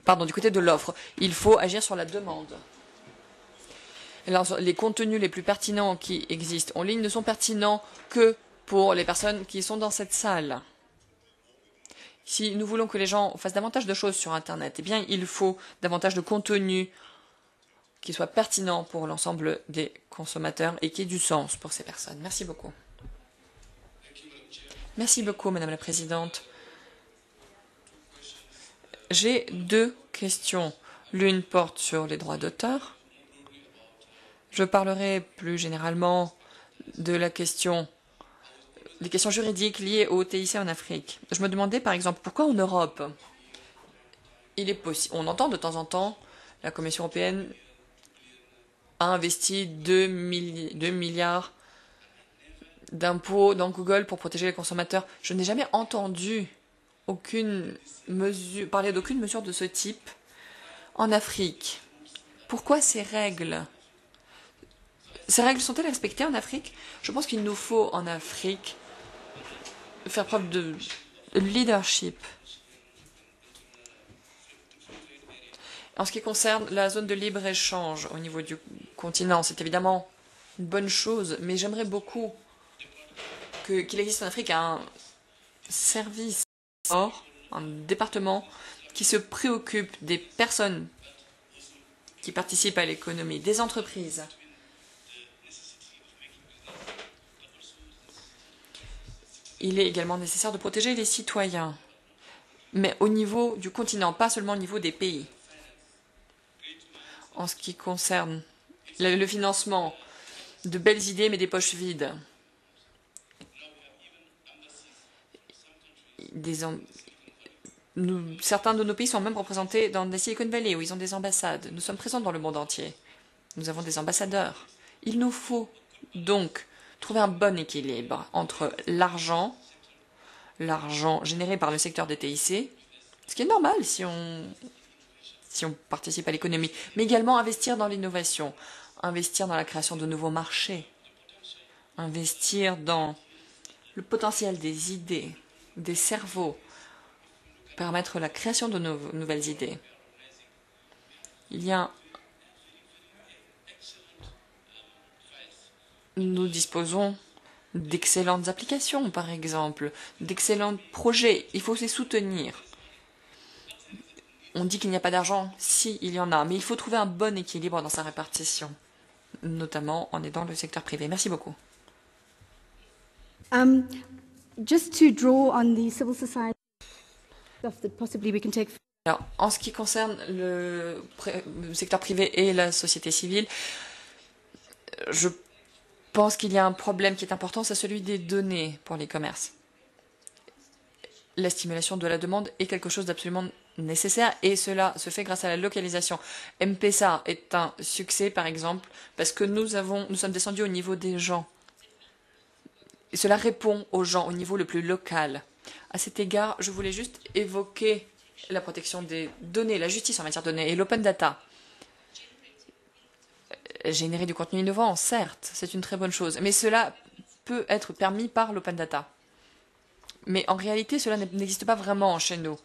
pardon, du côté de l'offre, il faut agir sur la demande. Les contenus les plus pertinents qui existent en ligne ne sont pertinents que pour les personnes qui sont dans cette salle. Si nous voulons que les gens fassent davantage de choses sur Internet, eh bien, il faut davantage de contenu qui soit pertinent pour l'ensemble des consommateurs et qui ait du sens pour ces personnes. Merci beaucoup. Merci beaucoup, Madame la Présidente. J'ai deux questions. L'une porte sur les droits d'auteur. Je parlerai plus généralement de la question des questions juridiques liées au TIC en Afrique. Je me demandais par exemple pourquoi en Europe, il est possible, on entend de temps en temps la Commission européenne a investi 2, milli 2 milliards d'impôts dans Google pour protéger les consommateurs. Je n'ai jamais entendu aucune mesure, parler d'aucune mesure de ce type en Afrique. Pourquoi ces règles? Ces règles sont-elles respectées en Afrique? Je pense qu'il nous faut en Afrique faire preuve de leadership. En ce qui concerne la zone de libre-échange au niveau du continent, c'est évidemment une bonne chose, mais j'aimerais beaucoup qu'il qu existe en Afrique un service, un département qui se préoccupe des personnes qui participent à l'économie, des entreprises, il est également nécessaire de protéger les citoyens, mais au niveau du continent, pas seulement au niveau des pays. En ce qui concerne le financement de belles idées mais des poches vides, certains de nos pays sont même représentés dans des Silicon Valley où ils ont des ambassades. Nous sommes présents dans le monde entier. Nous avons des ambassadeurs. Il nous faut donc trouver un bon équilibre entre l'argent, l'argent généré par le secteur des TIC, ce qui est normal si on participe à l'économie, mais également investir dans l'innovation, investir dans la création de nouveaux marchés, investir dans le potentiel des idées, des cerveaux, permettre la création de nouvelles idées. Il y a nous disposons d'excellentes applications, par exemple, d'excellents projets. Il faut les soutenir. On dit qu'il n'y a pas d'argent, si, il y en a, mais il faut trouver un bon équilibre dans sa répartition, notamment en aidant le secteur privé. Merci beaucoup. Um, Alors, en ce qui concerne le, le secteur privé et la société civile, je pense qu'il y a un problème qui est important, c'est celui des données pour les commerces. La stimulation de la demande est quelque chose d'absolument nécessaire et cela se fait grâce à la localisation. MPSA est un succès, par exemple, parce que nous, avons, nous sommes descendus au niveau des gens. Cela répond aux gens au niveau le plus local. À cet égard, je voulais juste évoquer la protection des données, la justice en matière de données et l'open data. Générer du contenu innovant, certes, c'est une très bonne chose, mais cela peut être permis par l'open data. Mais en réalité, cela n'existe pas vraiment chez nous.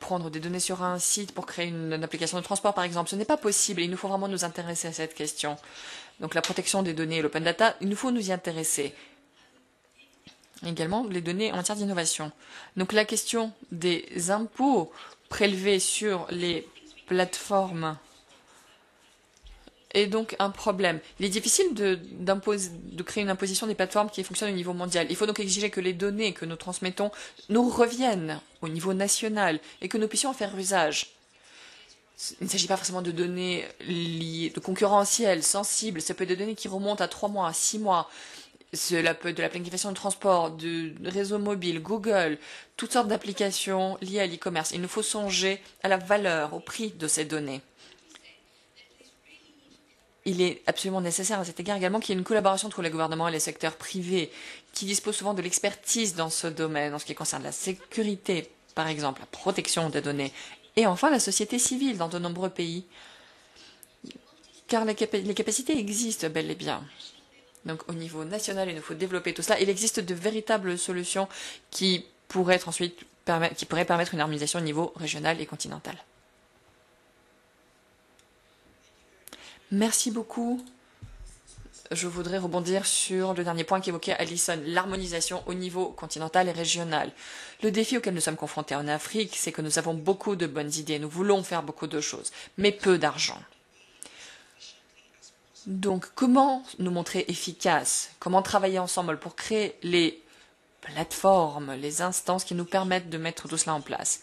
Prendre des données sur un site pour créer une, application de transport, par exemple, ce n'est pas possible. Il nous faut vraiment nous intéresser à cette question. Donc la protection des données et l'open data, il nous faut nous y intéresser également les données en matière d'innovation. Donc la question des impôts prélevés sur les plateformes est donc un problème. Il est difficile de, créer une imposition des plateformes qui fonctionne au niveau mondial. Il faut donc exiger que les données que nous transmettons nous reviennent au niveau national et que nous puissions en faire usage. Il ne s'agit pas forcément de données de concurrentielles, sensibles. Ça peut être des données qui remontent à trois mois, à six mois. Cela peut être de la planification de transport, de réseau mobile, Google, toutes sortes d'applications liées à l'e-commerce. Il nous faut songer à la valeur, au prix de ces données. Il est absolument nécessaire à cet égard également qu'il y ait une collaboration entre les gouvernements et les secteurs privés qui disposent souvent de l'expertise dans ce domaine, en ce qui concerne la sécurité, par exemple, la protection des données, et enfin la société civile dans de nombreux pays. Car les, cap les capacités existent bel et bien. Donc au niveau national, il nous faut développer tout cela. Il existe de véritables solutions qui pourraient ensuite qui pourraient permettre une harmonisation au niveau régional et continental. Merci beaucoup. Je voudrais rebondir sur le dernier point qu'évoquait Alison, l'harmonisation au niveau continental et régional. Le défi auquel nous sommes confrontés en Afrique, c'est que nous avons beaucoup de bonnes idées, nous voulons faire beaucoup de choses, mais peu d'argent. Donc, comment nous montrer efficaces? Comment travailler ensemble pour créer les plateformes, les instances qui nous permettent de mettre tout cela en place?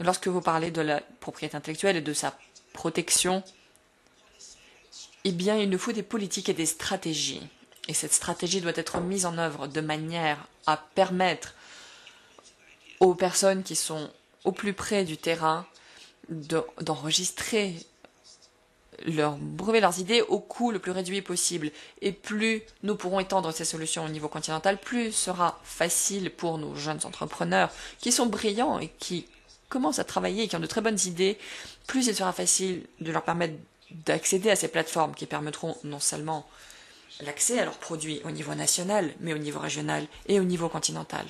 Lorsque vous parlez de la propriété intellectuelle et de sa protection, eh bien, il nous faut des politiques et des stratégies. Et cette stratégie doit être mise en œuvre de manière à permettre aux personnes qui sont au plus près du terrain d'enregistrer leur brevet leurs idées au coût le plus réduit possible. Et plus nous pourrons étendre ces solutions au niveau continental, plus sera facile pour nos jeunes entrepreneurs qui sont brillants et qui commencent à travailler et qui ont de très bonnes idées, plus il sera facile de leur permettre d'accéder à ces plateformes qui permettront non seulement l'accès à leurs produits au niveau national, mais au niveau régional et au niveau continental.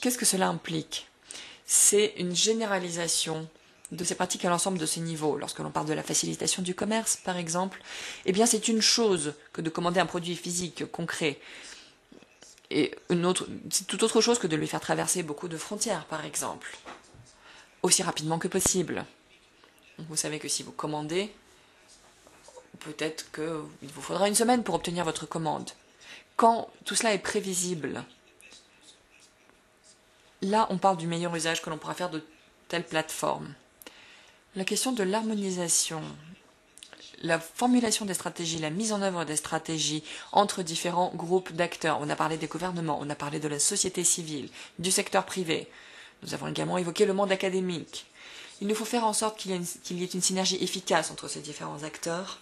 Qu'est-ce que cela implique? C'est une généralisation de ces pratiques à l'ensemble de ces niveaux. Lorsque l'on parle de la facilitation du commerce, par exemple, eh bien c'est une chose que de commander un produit physique concret. Et une autre, c'est tout autre chose que de lui faire traverser beaucoup de frontières, par exemple, aussi rapidement que possible. Vous savez que si vous commandez, peut-être qu'il vous faudra une semaine pour obtenir votre commande. Quand tout cela est prévisible, là on parle du meilleur usage que l'on pourra faire de telle plateforme. La question de l'harmonisation, la formulation des stratégies, la mise en œuvre des stratégies entre différents groupes d'acteurs. On a parlé des gouvernements, on a parlé de la société civile, du secteur privé. Nous avons également évoqué le monde académique. Il nous faut faire en sorte qu'il y, ait une synergie efficace entre ces différents acteurs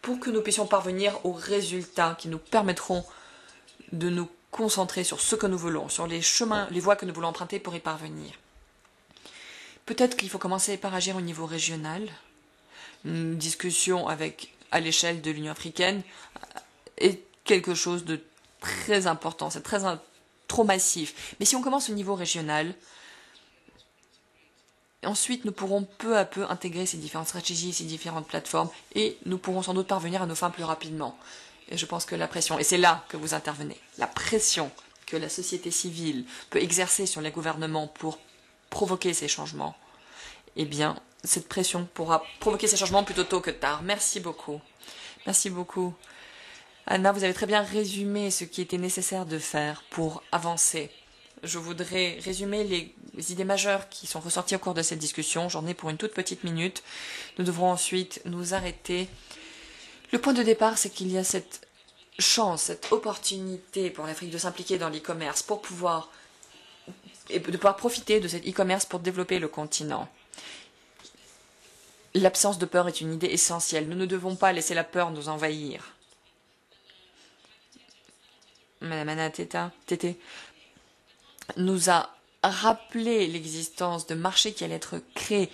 pour que nous puissions parvenir aux résultats qui nous permettront de nous concentrer sur ce que nous voulons, sur les chemins, les voies que nous voulons emprunter pour y parvenir. Peut-être qu'il faut commencer par agir au niveau régional. Une discussion avec, à l'échelle de l'Union africaine est quelque chose de très important, c'est très trop massif. Mais si on commence au niveau régional, ensuite nous pourrons peu à peu intégrer ces différentes stratégies, ces différentes plateformes, et nous pourrons sans doute parvenir à nos fins plus rapidement. Et je pense que la pression, et c'est là que vous intervenez, la pression que la société civile peut exercer sur les gouvernements pour provoquer ces changements, eh bien, cette pression pourra provoquer ces changements plutôt tôt que tard. Merci beaucoup. Merci beaucoup. Anna, vous avez très bien résumé ce qui était nécessaire de faire pour avancer. Je voudrais résumer les idées majeures qui sont ressorties au cours de cette discussion. J'en ai pour une toute petite minute. Nous devrons ensuite nous arrêter. Le point de départ, c'est qu'il y a cette chance, cette opportunité pour l'Afrique de s'impliquer dans l'e-commerce, pour pouvoir et de pouvoir profiter de cet e-commerce pour développer le continent. L'absence de peur est une idée essentielle. Nous ne devons pas laisser la peur nous envahir. Madame Anna Tété nous a rappelé l'existence de marchés qui allaient être créés.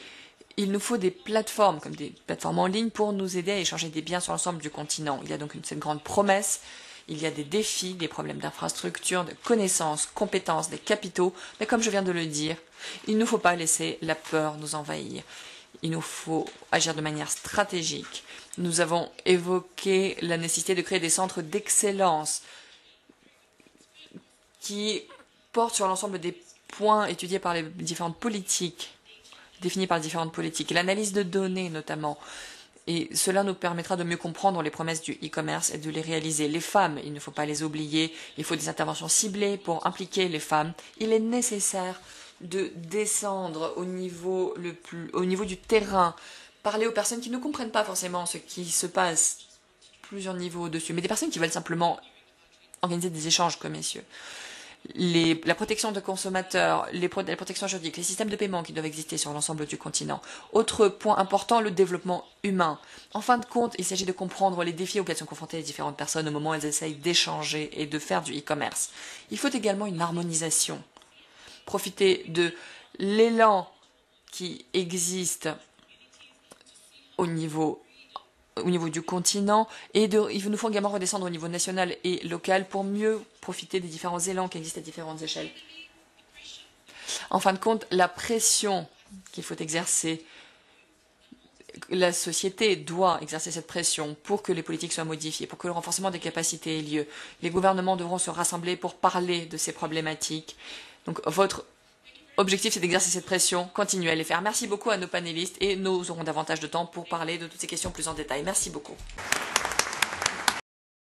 Il nous faut des plateformes, comme des plateformes en ligne, pour nous aider à échanger des biens sur l'ensemble du continent. Il y a donc une, cette grande promesse. Il y a des défis, des problèmes d'infrastructure, de connaissances, compétences, des capitaux. Mais comme je viens de le dire, il ne faut pas laisser la peur nous envahir. Il nous faut agir de manière stratégique. Nous avons évoqué la nécessité de créer des centres d'excellence qui portent sur l'ensemble des points étudiés par les différentes politiques, définis par les différentes politiques, l'analyse de données notamment. Et cela nous permettra de mieux comprendre les promesses du e-commerce et de les réaliser. Les femmes, il ne faut pas les oublier, il faut des interventions ciblées pour impliquer les femmes. Il est nécessaire de descendre au niveau, le plus, au niveau du terrain, parler aux personnes qui ne comprennent pas forcément ce qui se passe plusieurs niveaux au-dessus, mais des personnes qui veulent simplement organiser des échanges commerciaux la protection de consommateurs, les, la protection juridique, les systèmes de paiement qui doivent exister sur l'ensemble du continent. Autre point important, le développement humain. En fin de compte, il s'agit de comprendre les défis auxquels sont confrontées les différentes personnes au moment où elles essayent d'échanger et de faire du e-commerce. Il faut également une harmonisation. Profiter de l'élan qui existe au niveau au niveau du continent et il nous faut également redescendre au niveau national et local pour mieux profiter des différents élans qui existent à différentes échelles. En fin de compte, la pression qu'il faut exercer, la société doit exercer cette pression pour que les politiques soient modifiées, pour que le renforcement des capacités ait lieu. Les gouvernements devront se rassembler pour parler de ces problématiques. Donc votre Objectif, c'est d'exercer cette pression, continuer à les faire. Merci beaucoup à nos panélistes et nous aurons davantage de temps pour parler de toutes ces questions plus en détail. Merci beaucoup.